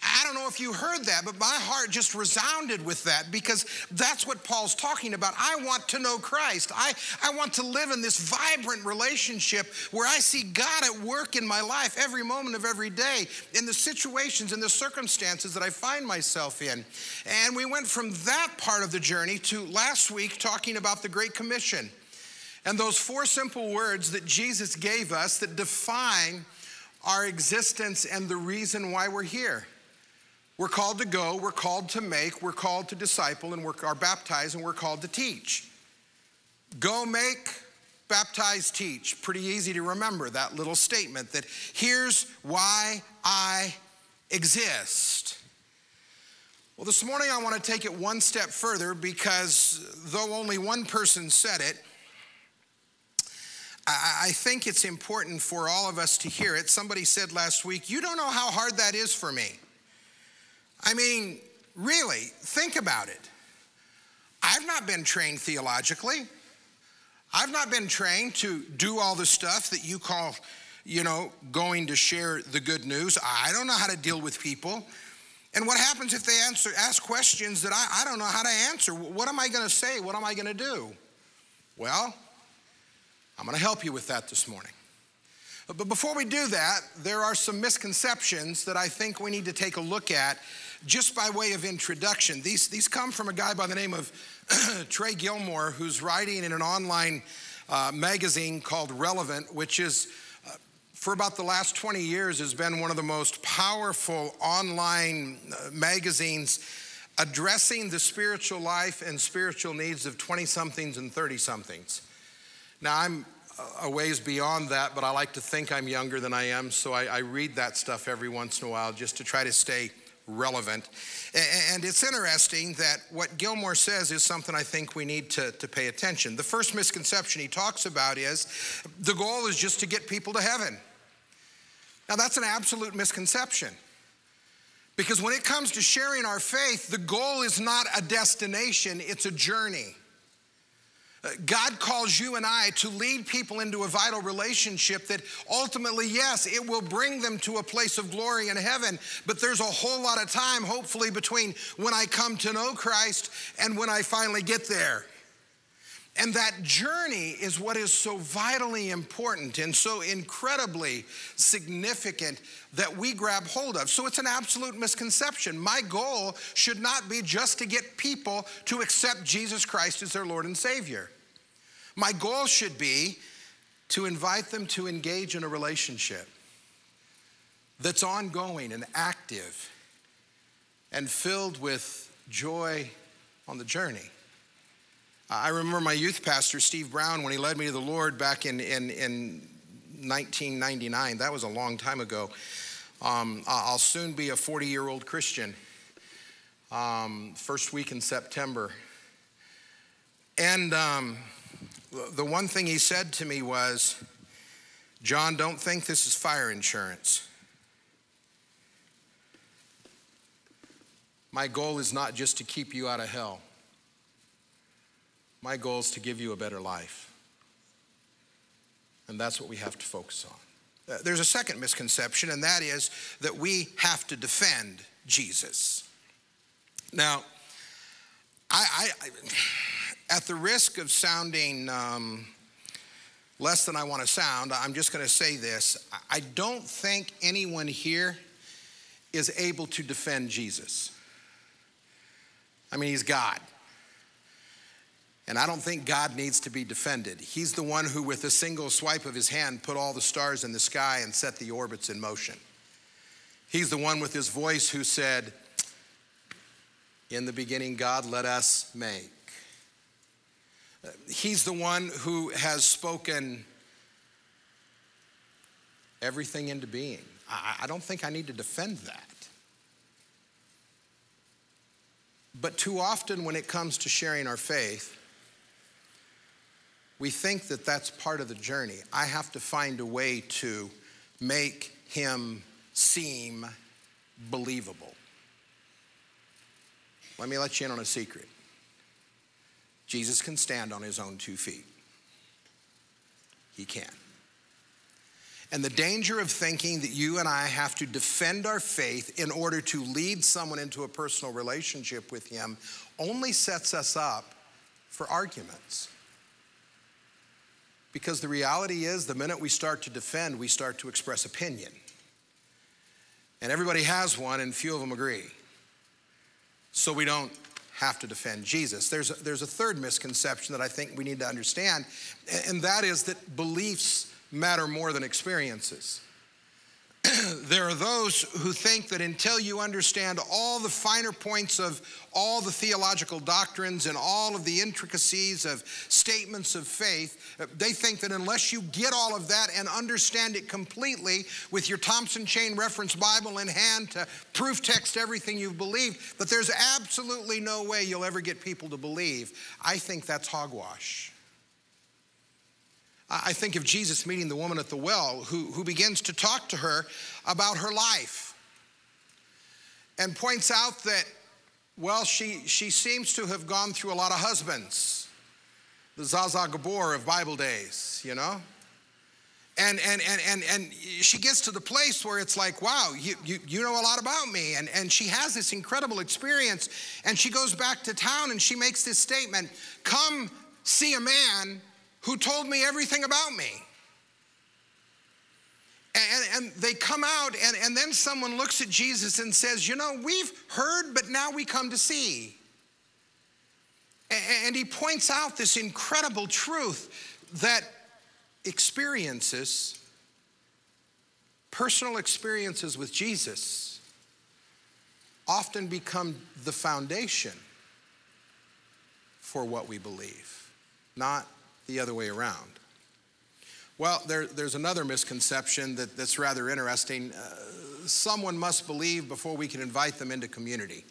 I don't know if you heard that, but my heart just resounded with that because that's what Paul's talking about. I want to know Christ. I, I want to live in this vibrant relationship where I see God at work in my life every moment of every day, in the situations and the circumstances that I find myself in. And we went from that part of the journey to last week talking about the Great Commission and those four simple words that Jesus gave us that define our existence and the reason why we're here. We're called to go, we're called to make, we're called to disciple, and we are are baptized, and we're called to teach. Go make, baptize, teach. Pretty easy to remember that little statement that here's why I exist. Well, this morning I want to take it one step further because though only one person said it, I think it's important for all of us to hear it. Somebody said last week, You don't know how hard that is for me. I mean, really, think about it. I've not been trained theologically. I've not been trained to do all the stuff that you call, you know, going to share the good news. I don't know how to deal with people. And what happens if they answer, ask questions that I, I don't know how to answer? What am I going to say? What am I going to do? Well, I'm going to help you with that this morning. But before we do that, there are some misconceptions that I think we need to take a look at just by way of introduction. These, these come from a guy by the name of Trey Gilmore, who's writing in an online uh, magazine called Relevant, which is, uh, for about the last 20 years, has been one of the most powerful online uh, magazines addressing the spiritual life and spiritual needs of 20 somethings and 30 somethings. Now, I'm a ways beyond that, but I like to think I'm younger than I am, so I, I read that stuff every once in a while just to try to stay relevant. And it's interesting that what Gilmore says is something I think we need to, to pay attention. The first misconception he talks about is the goal is just to get people to heaven. Now, that's an absolute misconception. Because when it comes to sharing our faith, the goal is not a destination, it's a journey. God calls you and I to lead people into a vital relationship that ultimately, yes, it will bring them to a place of glory in heaven, but there's a whole lot of time, hopefully, between when I come to know Christ and when I finally get there. And that journey is what is so vitally important and so incredibly significant that we grab hold of. So it's an absolute misconception. My goal should not be just to get people to accept Jesus Christ as their Lord and Savior. My goal should be to invite them to engage in a relationship that's ongoing and active and filled with joy on the journey. I remember my youth pastor, Steve Brown, when he led me to the Lord back in, in, in 1999. That was a long time ago. Um, I'll soon be a 40 year old Christian, um, first week in September. And um, the one thing he said to me was, John, don't think this is fire insurance. My goal is not just to keep you out of hell. My goal is to give you a better life. And that's what we have to focus on. Uh, there's a second misconception, and that is that we have to defend Jesus. Now, I, I at the risk of sounding um, less than I want to sound, I'm just going to say this. I don't think anyone here is able to defend Jesus. I mean, he's God. And I don't think God needs to be defended. He's the one who, with a single swipe of his hand, put all the stars in the sky and set the orbits in motion. He's the one with his voice who said, In the beginning, God let us make. He's the one who has spoken everything into being. I, don't think I need to defend that. But too often, when it comes to sharing our faith, we think that that's part of the journey. I have to find a way to make him seem believable. Let me let you in on a secret. Jesus can stand on his own two feet. He can. And the danger of thinking that you and I have to defend our faith in order to lead someone into a personal relationship with him only sets us up for arguments. Because the reality is, the minute we start to defend, we start to express opinion. And everybody has one, and few of them agree. So we don't have to defend Jesus. There's a, there's a third misconception that I think we need to understand, and that is that beliefs matter more than experiences. there are those who think that until you understand all the finer points of all the theological doctrines and all of the intricacies of statements of faith, uh, they think that unless you get all of that and understand it completely with your Thompson Chain Reference Bible in hand to proof text everything you've believed, that there's absolutely no way you'll ever get people to believe. I think that's hogwash. I think of Jesus meeting the woman at the well who, who begins to talk to her about her life and points out that, well, she, she seems to have gone through a lot of husbands, the Zsa Zsa Gabor of Bible days, you know? And, and, and, and, and she gets to the place where it's like, wow, you, you, you know a lot about me. And, and she has this incredible experience. And she goes back to town and she makes this statement Come see a man who told me everything about me. And, and, they come out, and, and then someone looks at Jesus and says, You know, we've heard, but now we come to see. And he points out this incredible truth that experiences, personal experiences with Jesus, often become the foundation for what we believe, not the other way around. Well, there, there's another misconception that, that's rather interesting. Uh, someone must believe before we can invite them into community.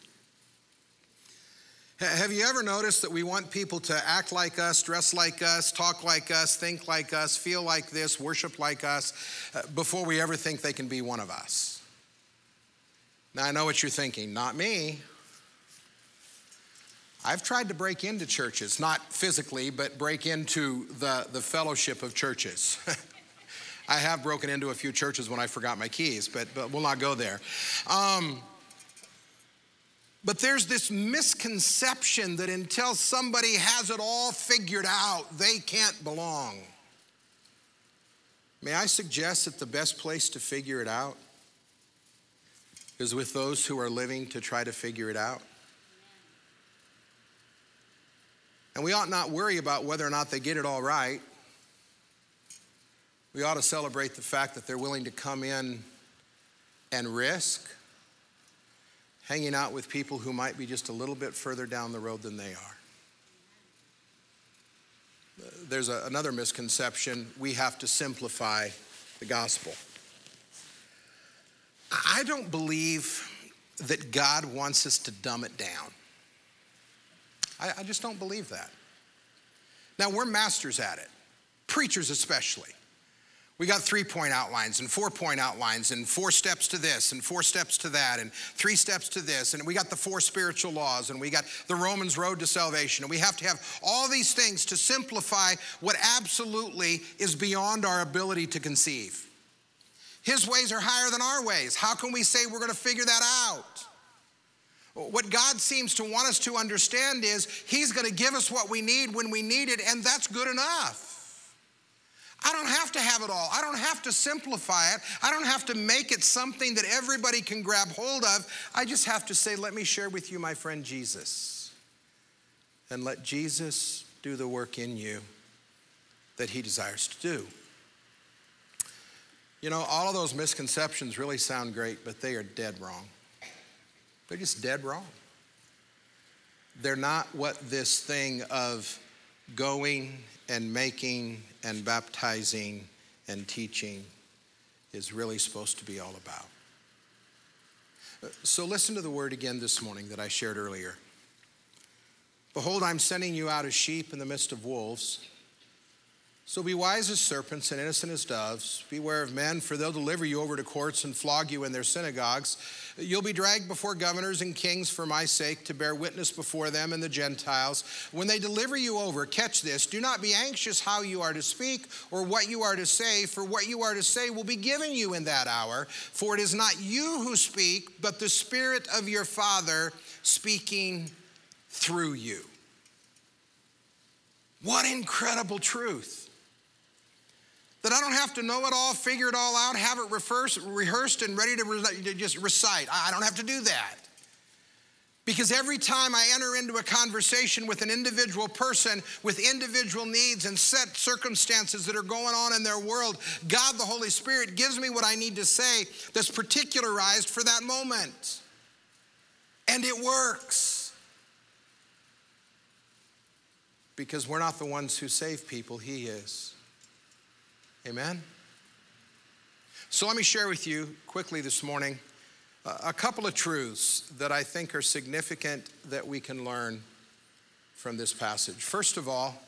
Have you ever noticed that we want people to act like us, dress like us, talk like us, think like us, feel like this, worship like us, uh, before we ever think they can be one of us? Now, I know what you're thinking. Not me. I've tried to break into churches, not physically, but break into the, the fellowship of churches. I have broken into a few churches when I forgot my keys, but, but we'll not go there. Um, but there's this misconception that until somebody has it all figured out, they can't belong. May I suggest that the best place to figure it out is with those who are living to try to figure it out? And we ought not worry about whether or not they get it all right. We ought to celebrate the fact that they're willing to come in and risk hanging out with people who might be just a little bit further down the road than they are. There's a, another misconception. We have to simplify the gospel. I don't believe that God wants us to dumb it down. I, I just don't believe that. Now, we're masters at it, preachers especially. We got three point outlines and four point outlines and four steps to this and four steps to that and three steps to this. And we got the four spiritual laws and we got the Romans road to salvation. And we have to have all these things to simplify what absolutely is beyond our ability to conceive. His ways are higher than our ways. How can we say we're going to figure that out? What God seems to want us to understand is He's going to give us what we need when we need it, and that's good enough. I don't have to have it all. I don't have to simplify it. I don't have to make it something that everybody can grab hold of. I just have to say, let me share with you my friend Jesus. And let Jesus do the work in you that he desires to do. You know, all of those misconceptions really sound great, but they are dead wrong. They're just dead wrong. They're not what this thing of going and making and baptizing and teaching is really supposed to be all about. So listen to the word again this morning that I shared earlier. Behold, I'm sending you out as sheep in the midst of wolves. So be wise as serpents and innocent as doves. Beware of men, for they'll deliver you over to courts and flog you in their synagogues. You'll be dragged before governors and kings for my sake to bear witness before them and the Gentiles. When they deliver you over, catch this do not be anxious how you are to speak or what you are to say, for what you are to say will be given you in that hour. For it is not you who speak, but the Spirit of your Father speaking through you. What incredible truth! That I don't have to know it all, figure it all out, have it rehearsed, and ready to, re- to just recite. I don't have to do that. Because every time I enter into a conversation with an individual person with individual needs and set circumstances that are going on in their world, God the Holy Spirit gives me what I need to say that's particularized for that moment. And it works. Because we're not the ones who save people, He is. Amen? So let me share with you quickly this morning uh, a couple of truths that I think are significant that we can learn from this passage. First of all,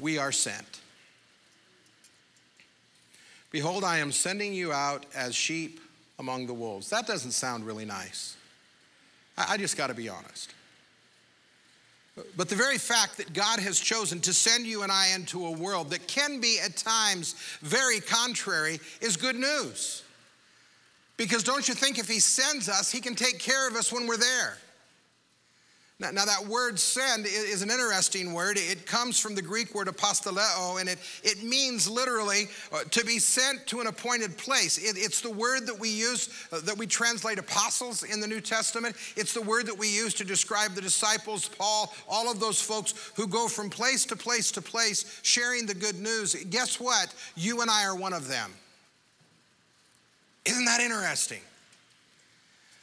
we are sent. Behold, I am sending you out as sheep among the wolves. That doesn't sound really nice. I just got to be honest. But the very fact that God has chosen to send you and I into a world that can be at times very contrary is good news. Because don't you think if He sends us, He can take care of us when we're there? Now, now, that word send is an interesting word. It comes from the Greek word apostoleo, and it, it means literally uh, to be sent to an appointed place. It, it's the word that we use, uh, that we translate apostles in the New Testament. It's the word that we use to describe the disciples, Paul, all of those folks who go from place to place to place sharing the good news. Guess what? You and I are one of them. Isn't that interesting?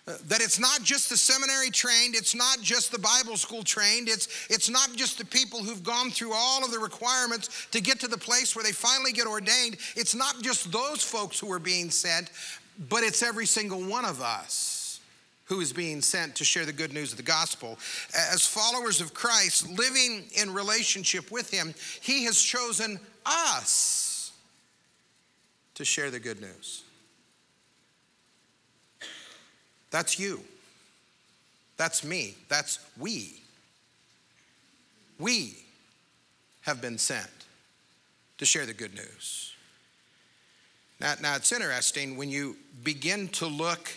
That it's not just the seminary trained, it's not just the Bible school trained, it's, it's not just the people who've gone through all of the requirements to get to the place where they finally get ordained. It's not just those folks who are being sent, but it's every single one of us who is being sent to share the good news of the gospel. As followers of Christ, living in relationship with Him, He has chosen us to share the good news. That's you. That's me. That's we. we have been sent to share the good news. Now, now it's interesting when you begin to look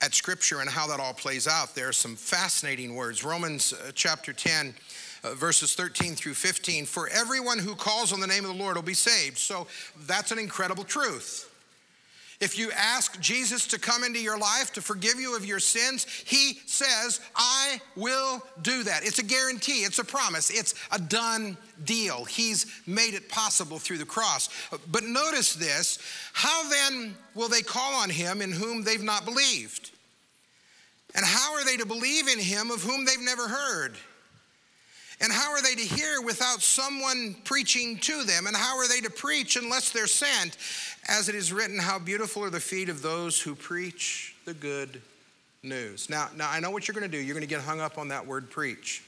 at Scripture and how that all plays out. There are some fascinating words. Romans uh, chapter 10, uh, verses 13 through 15. For everyone who calls on the name of the Lord will be saved. So that's an incredible truth. If you ask Jesus to come into your life to forgive you of your sins, he says, I will do that. It's a guarantee, it's a promise, it's a done deal. He's made it possible through the cross. But notice this how then will they call on him in whom they've not believed? And how are they to believe in him of whom they've never heard? And how are they to hear without someone preaching to them? And how are they to preach unless they're sent? As it is written, how beautiful are the feet of those who preach the good news. Now, now I know what you're going to do. You're going to get hung up on that word preach.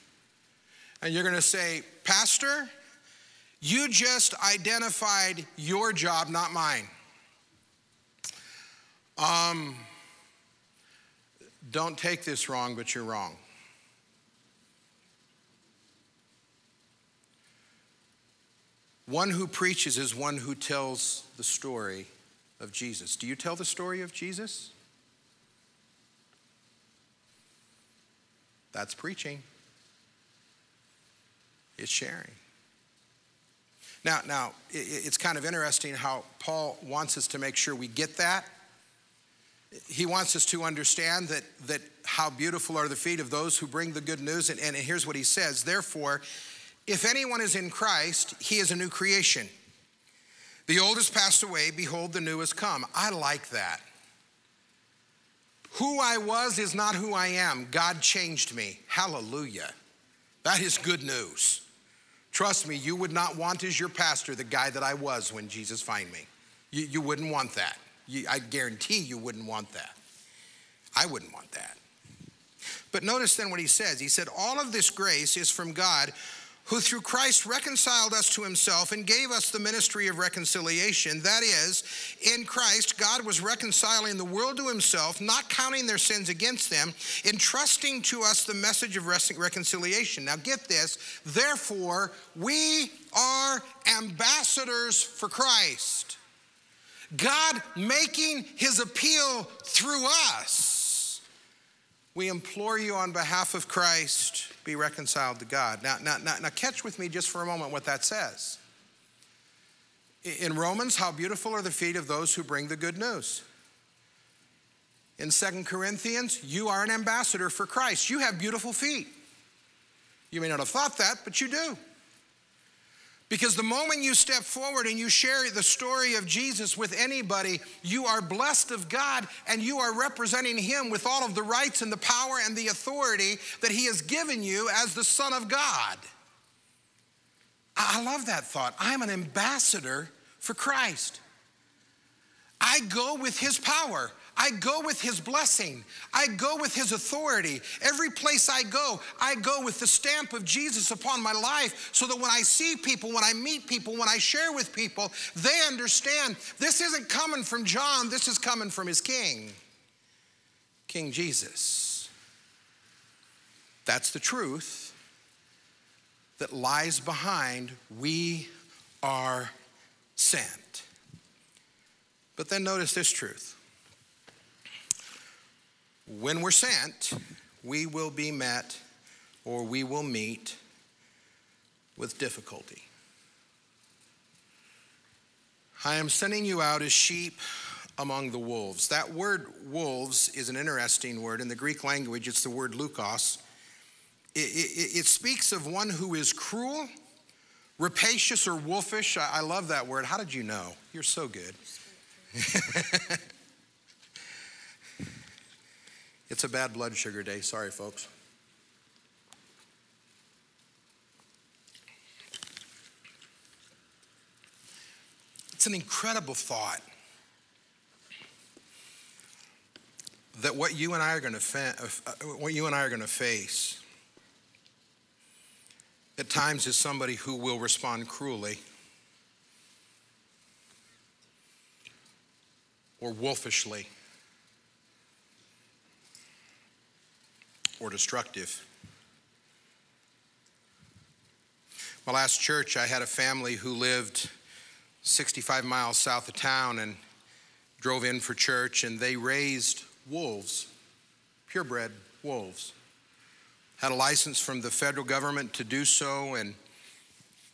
And you're going to say, Pastor, you just identified your job, not mine. Um, don't take this wrong, but you're wrong. One who preaches is one who tells the story of Jesus. Do you tell the story of Jesus? That's preaching. It's sharing. Now, now it's kind of interesting how Paul wants us to make sure we get that. He wants us to understand that, that how beautiful are the feet of those who bring the good news. And, and here's what he says Therefore, if anyone is in Christ, he is a new creation. The old has passed away, behold, the new has come. I like that. Who I was is not who I am. God changed me. Hallelujah. That is good news. Trust me, you would not want as your pastor the guy that I was when Jesus find me. You, you wouldn't want that. You, I guarantee you wouldn't want that. I wouldn't want that. But notice then what he says. He said, All of this grace is from God who through Christ reconciled us to himself and gave us the ministry of reconciliation. That is, in Christ, God was reconciling the world to himself, not counting their sins against them, entrusting to us the message of reconciliation. Now, get this. Therefore, we are ambassadors for Christ. God making his appeal through us. We implore you on behalf of Christ be reconciled to God. Now, now, now, now, catch with me just for a moment what that says. In Romans, how beautiful are the feet of those who bring the good news. In Second Corinthians, you are an ambassador for Christ. You have beautiful feet. You may not have thought that, but you do. Because the moment you step forward and you share the story of Jesus with anybody, you are blessed of God and you are representing Him with all of the rights and the power and the authority that He has given you as the Son of God. I love that thought. I'm an ambassador for Christ. I go with His power. I go with his blessing. I go with his authority. Every place I go, I go with the stamp of Jesus upon my life so that when I see people, when I meet people, when I share with people, they understand this isn't coming from John, this is coming from his king, King Jesus. That's the truth that lies behind we are sent. But then notice this truth when we're sent, we will be met or we will meet with difficulty. I am sending you out as sheep among the wolves. That word wolves is an interesting word. In the Greek language, it's the word leukos. It, it, it speaks of one who is cruel, rapacious, or wolfish. I, I love that word. How did you know? You're so good. It's a bad blood sugar day. Sorry, folks. It's an incredible thought that what you and I are going to uh, what you and I are going to face at times is somebody who will respond cruelly or wolfishly or destructive. My last church, I had a family who lived 65 miles south of town and drove in for church, and they raised wolves, purebred wolves. Had a license from the federal government to do so, and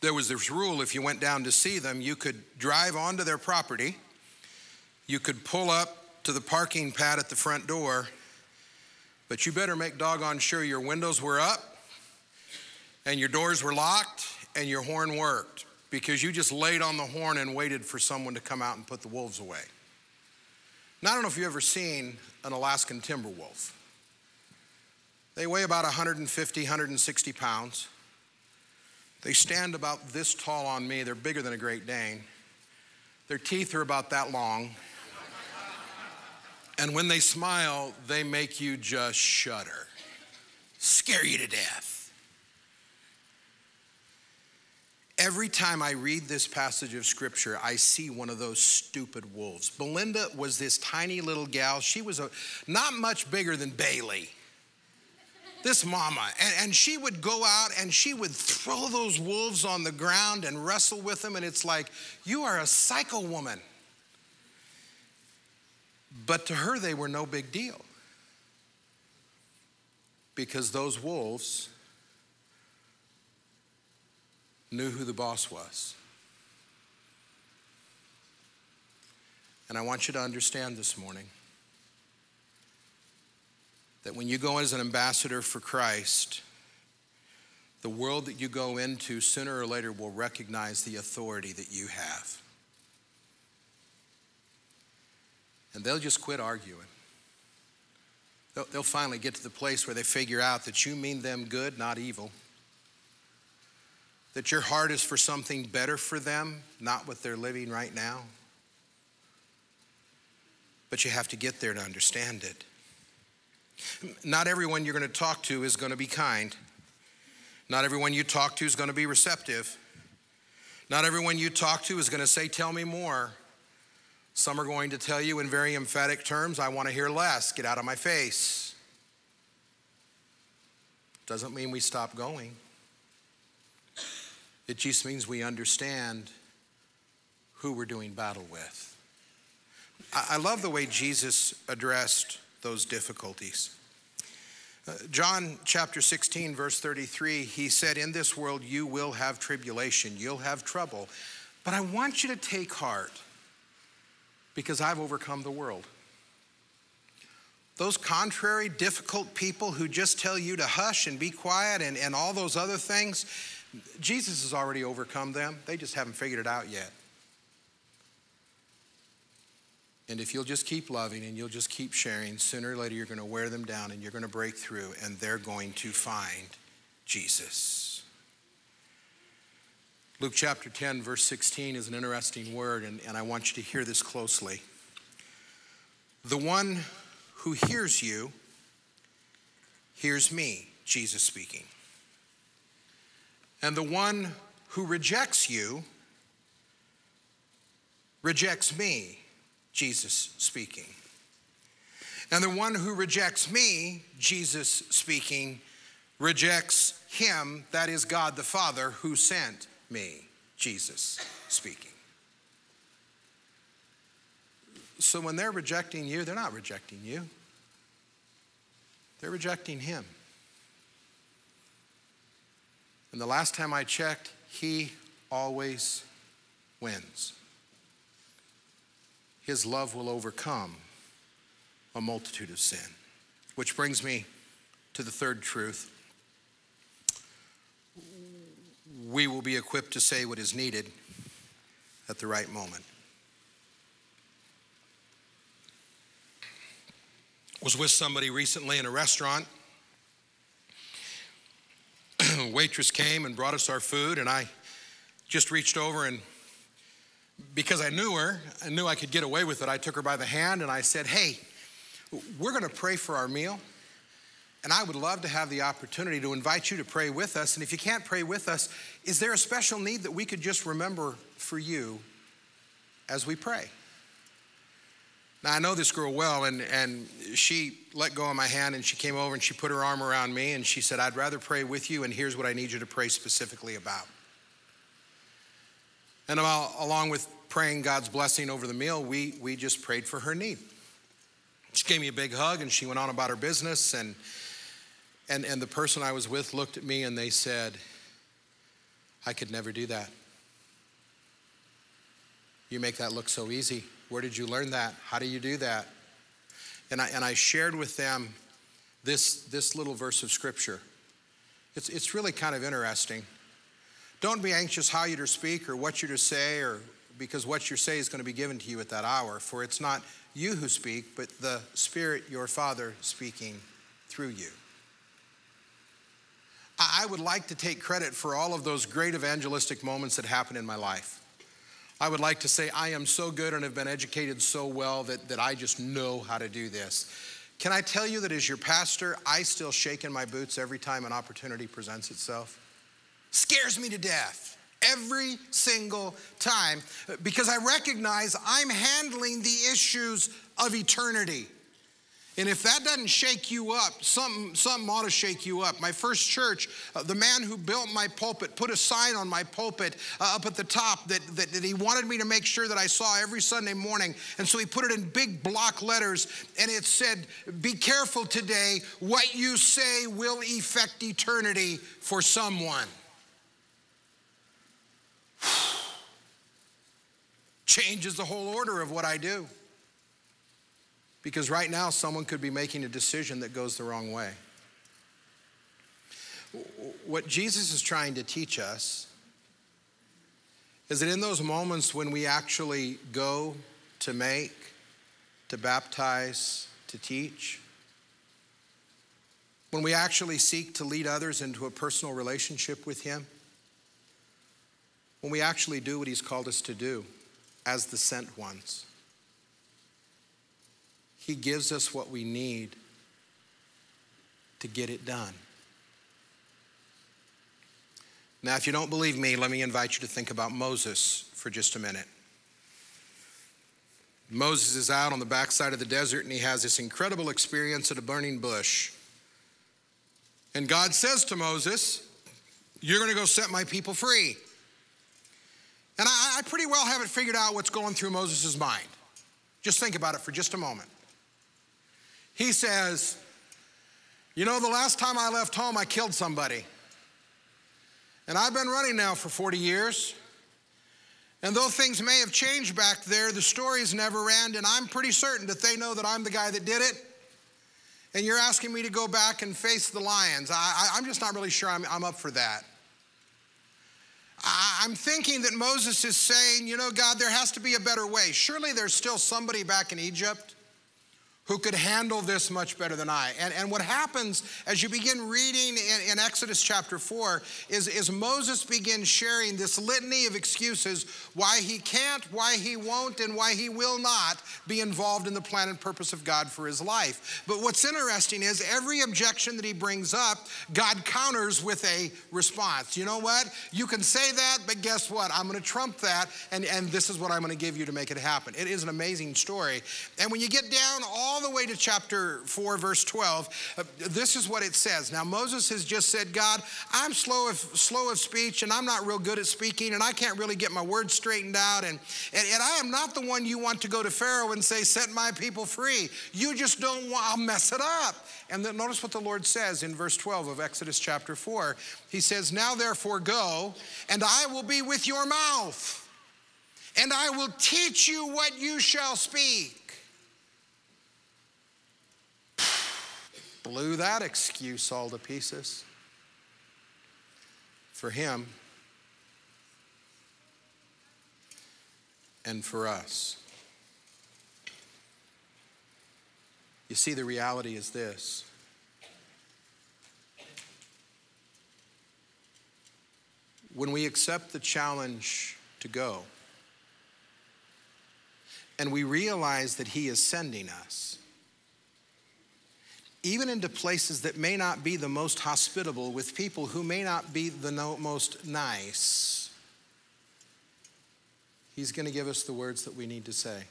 there was this rule if you went down to see them, you could drive onto their property, you could pull up to the parking pad at the front door, but you better make doggone sure your windows were up and your doors were locked and your horn worked because you just laid on the horn and waited for someone to come out and put the wolves away. Now, I don't know if you've ever seen an Alaskan timber wolf. They weigh about 150, 160 pounds. They stand about this tall on me. They're bigger than a Great Dane. Their teeth are about that long. And when they smile, they make you just shudder, scare you to death. Every time I read this passage of scripture, I see one of those stupid wolves. Belinda was this tiny little gal. She was a, not much bigger than Bailey this mama. And, and, she would go out and she would throw those wolves on the ground and wrestle with them. And it's like, you are a psycho woman. But to her, they were no big deal. Because those wolves knew who the boss was. And I want you to understand this morning that when you go as an ambassador for Christ, the world that you go into sooner or later will recognize the authority that you have. And they'll just quit arguing. They'll, they'll finally get to the place where they figure out that you mean them good, not evil. That your heart is for something better for them, not what they're living right now. But you have to get there to understand it. Not everyone you're going to talk to is going to be kind. Not everyone you talk to is going to be receptive. Not everyone you talk to is going to say, Tell me more. Some are going to tell you in very emphatic terms, I want to hear less, get out of my face. Doesn't mean we stop going. It just means we understand who we're doing battle with. I love the way Jesus addressed those difficulties. Uh, John chapter 16, verse 33, he said, In this world you will have tribulation, you'll have trouble, but I want you to take heart because I've overcome the world. Those contrary, difficult people who just tell you to hush and be quiet and, and all those other things, Jesus has already overcome them. They just haven't figured it out yet. And if you'll just keep loving and you'll just keep sharing, sooner or later you're going to wear them down and you're going to break through and they're going to find Jesus. Luke chapter 10, verse 16 is an interesting word, and, and I want you to hear this closely. The one who hears you hears me, Jesus speaking. And the one who rejects you rejects me, Jesus speaking. And the one who rejects me, Jesus speaking, rejects him, that is God the Father, who sent me, Jesus speaking. So when they're rejecting you, they're not rejecting you, they're rejecting him. And the last time I checked, he always wins. His love will overcome a multitude of sin. Which brings me to the third truth. We will be equipped to say what is needed at the right moment. Was with somebody recently in a restaurant. waitress came and brought us our food, and I just reached over and because I knew her, I knew I could get away with it. I took her by the hand and I said, Hey, we're going to pray for our meal. And I would love to have the opportunity to invite you to pray with us. And if you can't pray with us, is there a special need that we could just remember for you as we pray? Now, I know this girl well, and, and she let go of my hand and she came over and she put her arm around me and she said, I'd rather pray with you, and here's what I need you to pray specifically about. And along with praying God's blessing over the meal, we, we just prayed for her need. She gave me a big hug and she went on about her business. And, and, and the person I was with looked at me and they said, I could never do that. You make that look so easy. Where did you learn that? How do you do that? And I, and I shared with them this, this little verse of scripture. It's, it's really kind of interesting. Don't be anxious how you're to speak or what you're to say, or because what you say is going to be given to you at that hour. For it's not you who speak, but the Spirit, your Father, speaking through you. I would like to take credit for all of those great evangelistic moments that happened in my life. I would like to say, I am so good and have been educated so well that, that I just know how to do this. Can I tell you that as your pastor, I still shake in my boots every time an opportunity presents itself? Scares me to death every single time because I recognize I'm handling the issues of eternity. And if that doesn't shake you up, something, something ought to shake you up. My first church, uh, the man who built my pulpit put a sign on my pulpit uh, up at the top that, that, that, he wanted me to make sure that I saw every Sunday morning. And so he put it in big block letters and it said, Be careful today, what you say will affect eternity for someone. Changes the whole order of what I do. Because right now, someone could be making a decision that goes the wrong way. What Jesus is trying to teach us is that in those moments when we actually go to make, to baptize, to teach, when we actually seek to lead others into a personal relationship with Him, when we actually do what He's called us to do as the sent ones he gives us what we need to get it done. Now, if you don't believe me, let me invite you to think about Moses for just a minute. Moses is out on the backside of the desert and he has this incredible experience at a burning bush. And God says to Moses, You're going to go set my people free. And I, I pretty well have it figured out what's going through Moses' mind. Just think about it for just a moment. He says, You know, the last time I left home, I killed somebody. And I've been running now for 40 years. And though things may have changed back there, the stories never end, and I'm pretty certain that they know that I'm the guy that did it. And you're asking me to go back and face the lions. I, am just not really sure I'm, I'm up for that. I, I'm thinking that Moses is saying, you know, God, there has to be a better way. Surely there's still somebody back in Egypt who could handle this much better than I. And, and what happens as you begin reading in, in Exodus chapter 4 is, is Moses begins sharing this litany of excuses why he can't, why he won't, and why he will not be involved in the plan and purpose of God for his life. But what's interesting is every objection that he brings up, God counters with a response. You know what? You can say that, but guess what? I'm going to trump that, and, and this is what I'm going to give you to make it happen. It is an amazing story. And when you get down all all the way to chapter 4, verse 12, uh, this is what it says. Now, Moses has just said, God, I'm slow of, slow of speech and I'm not real good at speaking and I can't really get my words straightened out. And, and, and I am not the one you want to go to Pharaoh and say, Set my people free. You just don't want, I'll mess it up. And then notice what the Lord says in verse 12 of Exodus chapter 4. He says, Now therefore go, and I will be with your mouth, and I will teach you what you shall speak. Blew that excuse all to pieces. For him and for us. You see, the reality is this. When we accept the challenge to go, and we realize that He is sending us, even into places that may not be the most hospitable with people who may not be the most nice. He's going to give us the words that we need to say.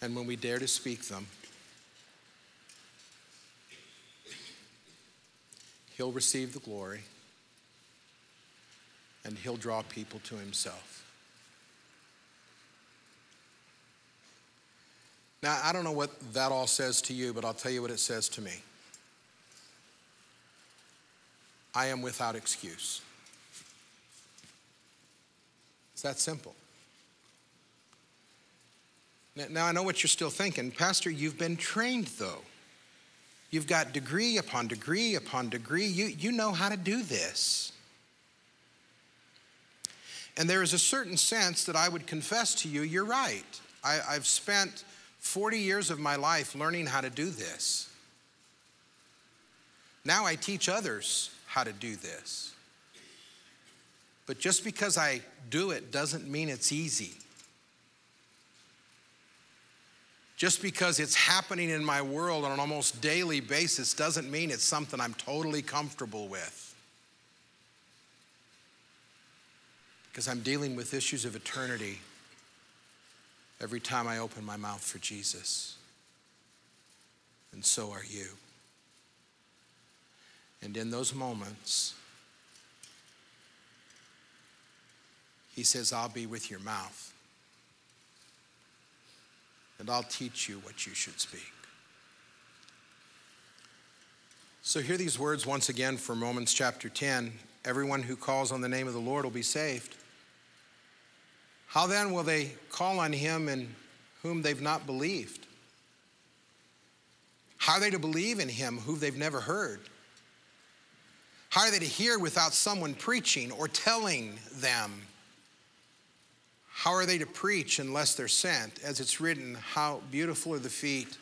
And when we dare to speak them, He'll receive the glory. and he'll draw people to himself. Now, I don't know what that all says to you, but I'll tell you what it says to me. I am without excuse. It's that simple. Now, I know what you're still thinking. Pastor, you've been trained, though. You've got degree upon degree upon degree. You, you know how to do this. And there is a certain sense that I would confess to you, you're right. I, I've spent 40 years of my life learning how to do this. Now I teach others how to do this. But just because I do it doesn't mean it's easy. Just because it's happening in my world on an almost daily basis doesn't mean it's something I'm totally comfortable with. Because I'm dealing with issues of eternity every time I open my mouth for Jesus. And so are you. And in those moments, he says, I'll be with your mouth and I'll teach you what you should speak. So, hear these words once again from Romans chapter 10 Everyone who calls on the name of the Lord will be saved. How then will they call on him in whom they've not believed? How are they to believe in him whom they've never heard? How are they to hear without someone preaching or telling them? How are they to preach unless they're sent? As it's written, how beautiful are the feet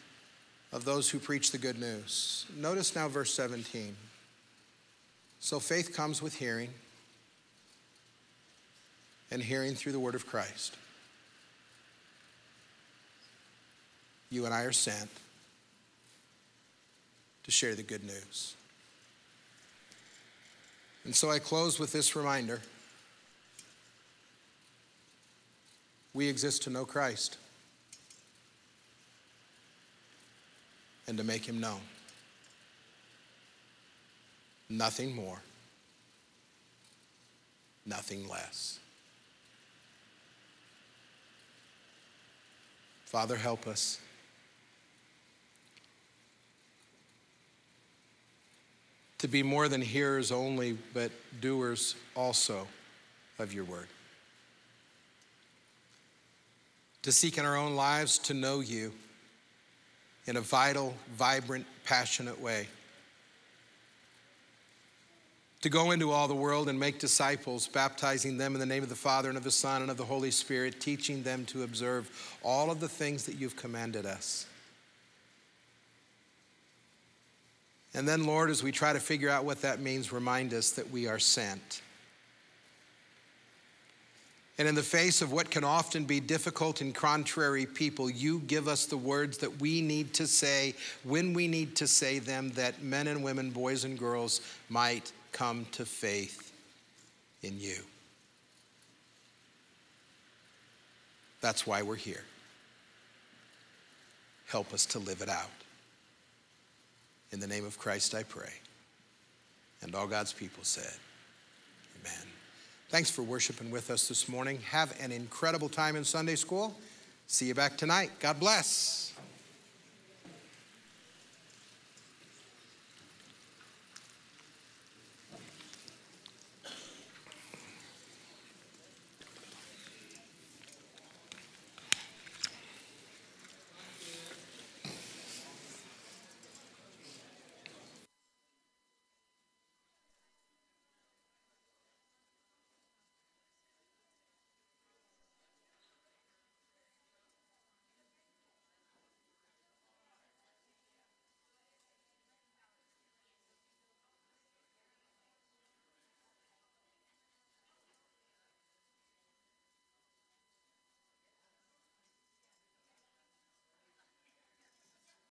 of those who preach the good news. Notice now verse 17. So faith comes with hearing, and hearing through the word of Christ. You and I are sent to share the good news. And so I close with this reminder. We exist to know Christ and to make him known. Nothing more, nothing less. Father, help us. To be more than hearers only, but doers also of your word to seek in our own lives to know you in a vital, vibrant, passionate way. To go into all the world and make disciples, baptizing them in the name of the Father and of the Son and of the Holy Spirit, teaching them to observe all of the things that you've commanded us. And then, Lord, as we try to figure out what that means, remind us that we are sent. And in the face of what can often be difficult and contrary people, you give us the words that we need to say when we need to say them, that men and women, boys and girls, might come to faith in you. That's why we're here. Help us to live it out. In the name of Christ, I pray. And all God's people said, Amen. Thanks for worshiping with us this morning. Have an incredible time in Sunday school. See you back tonight. God bless.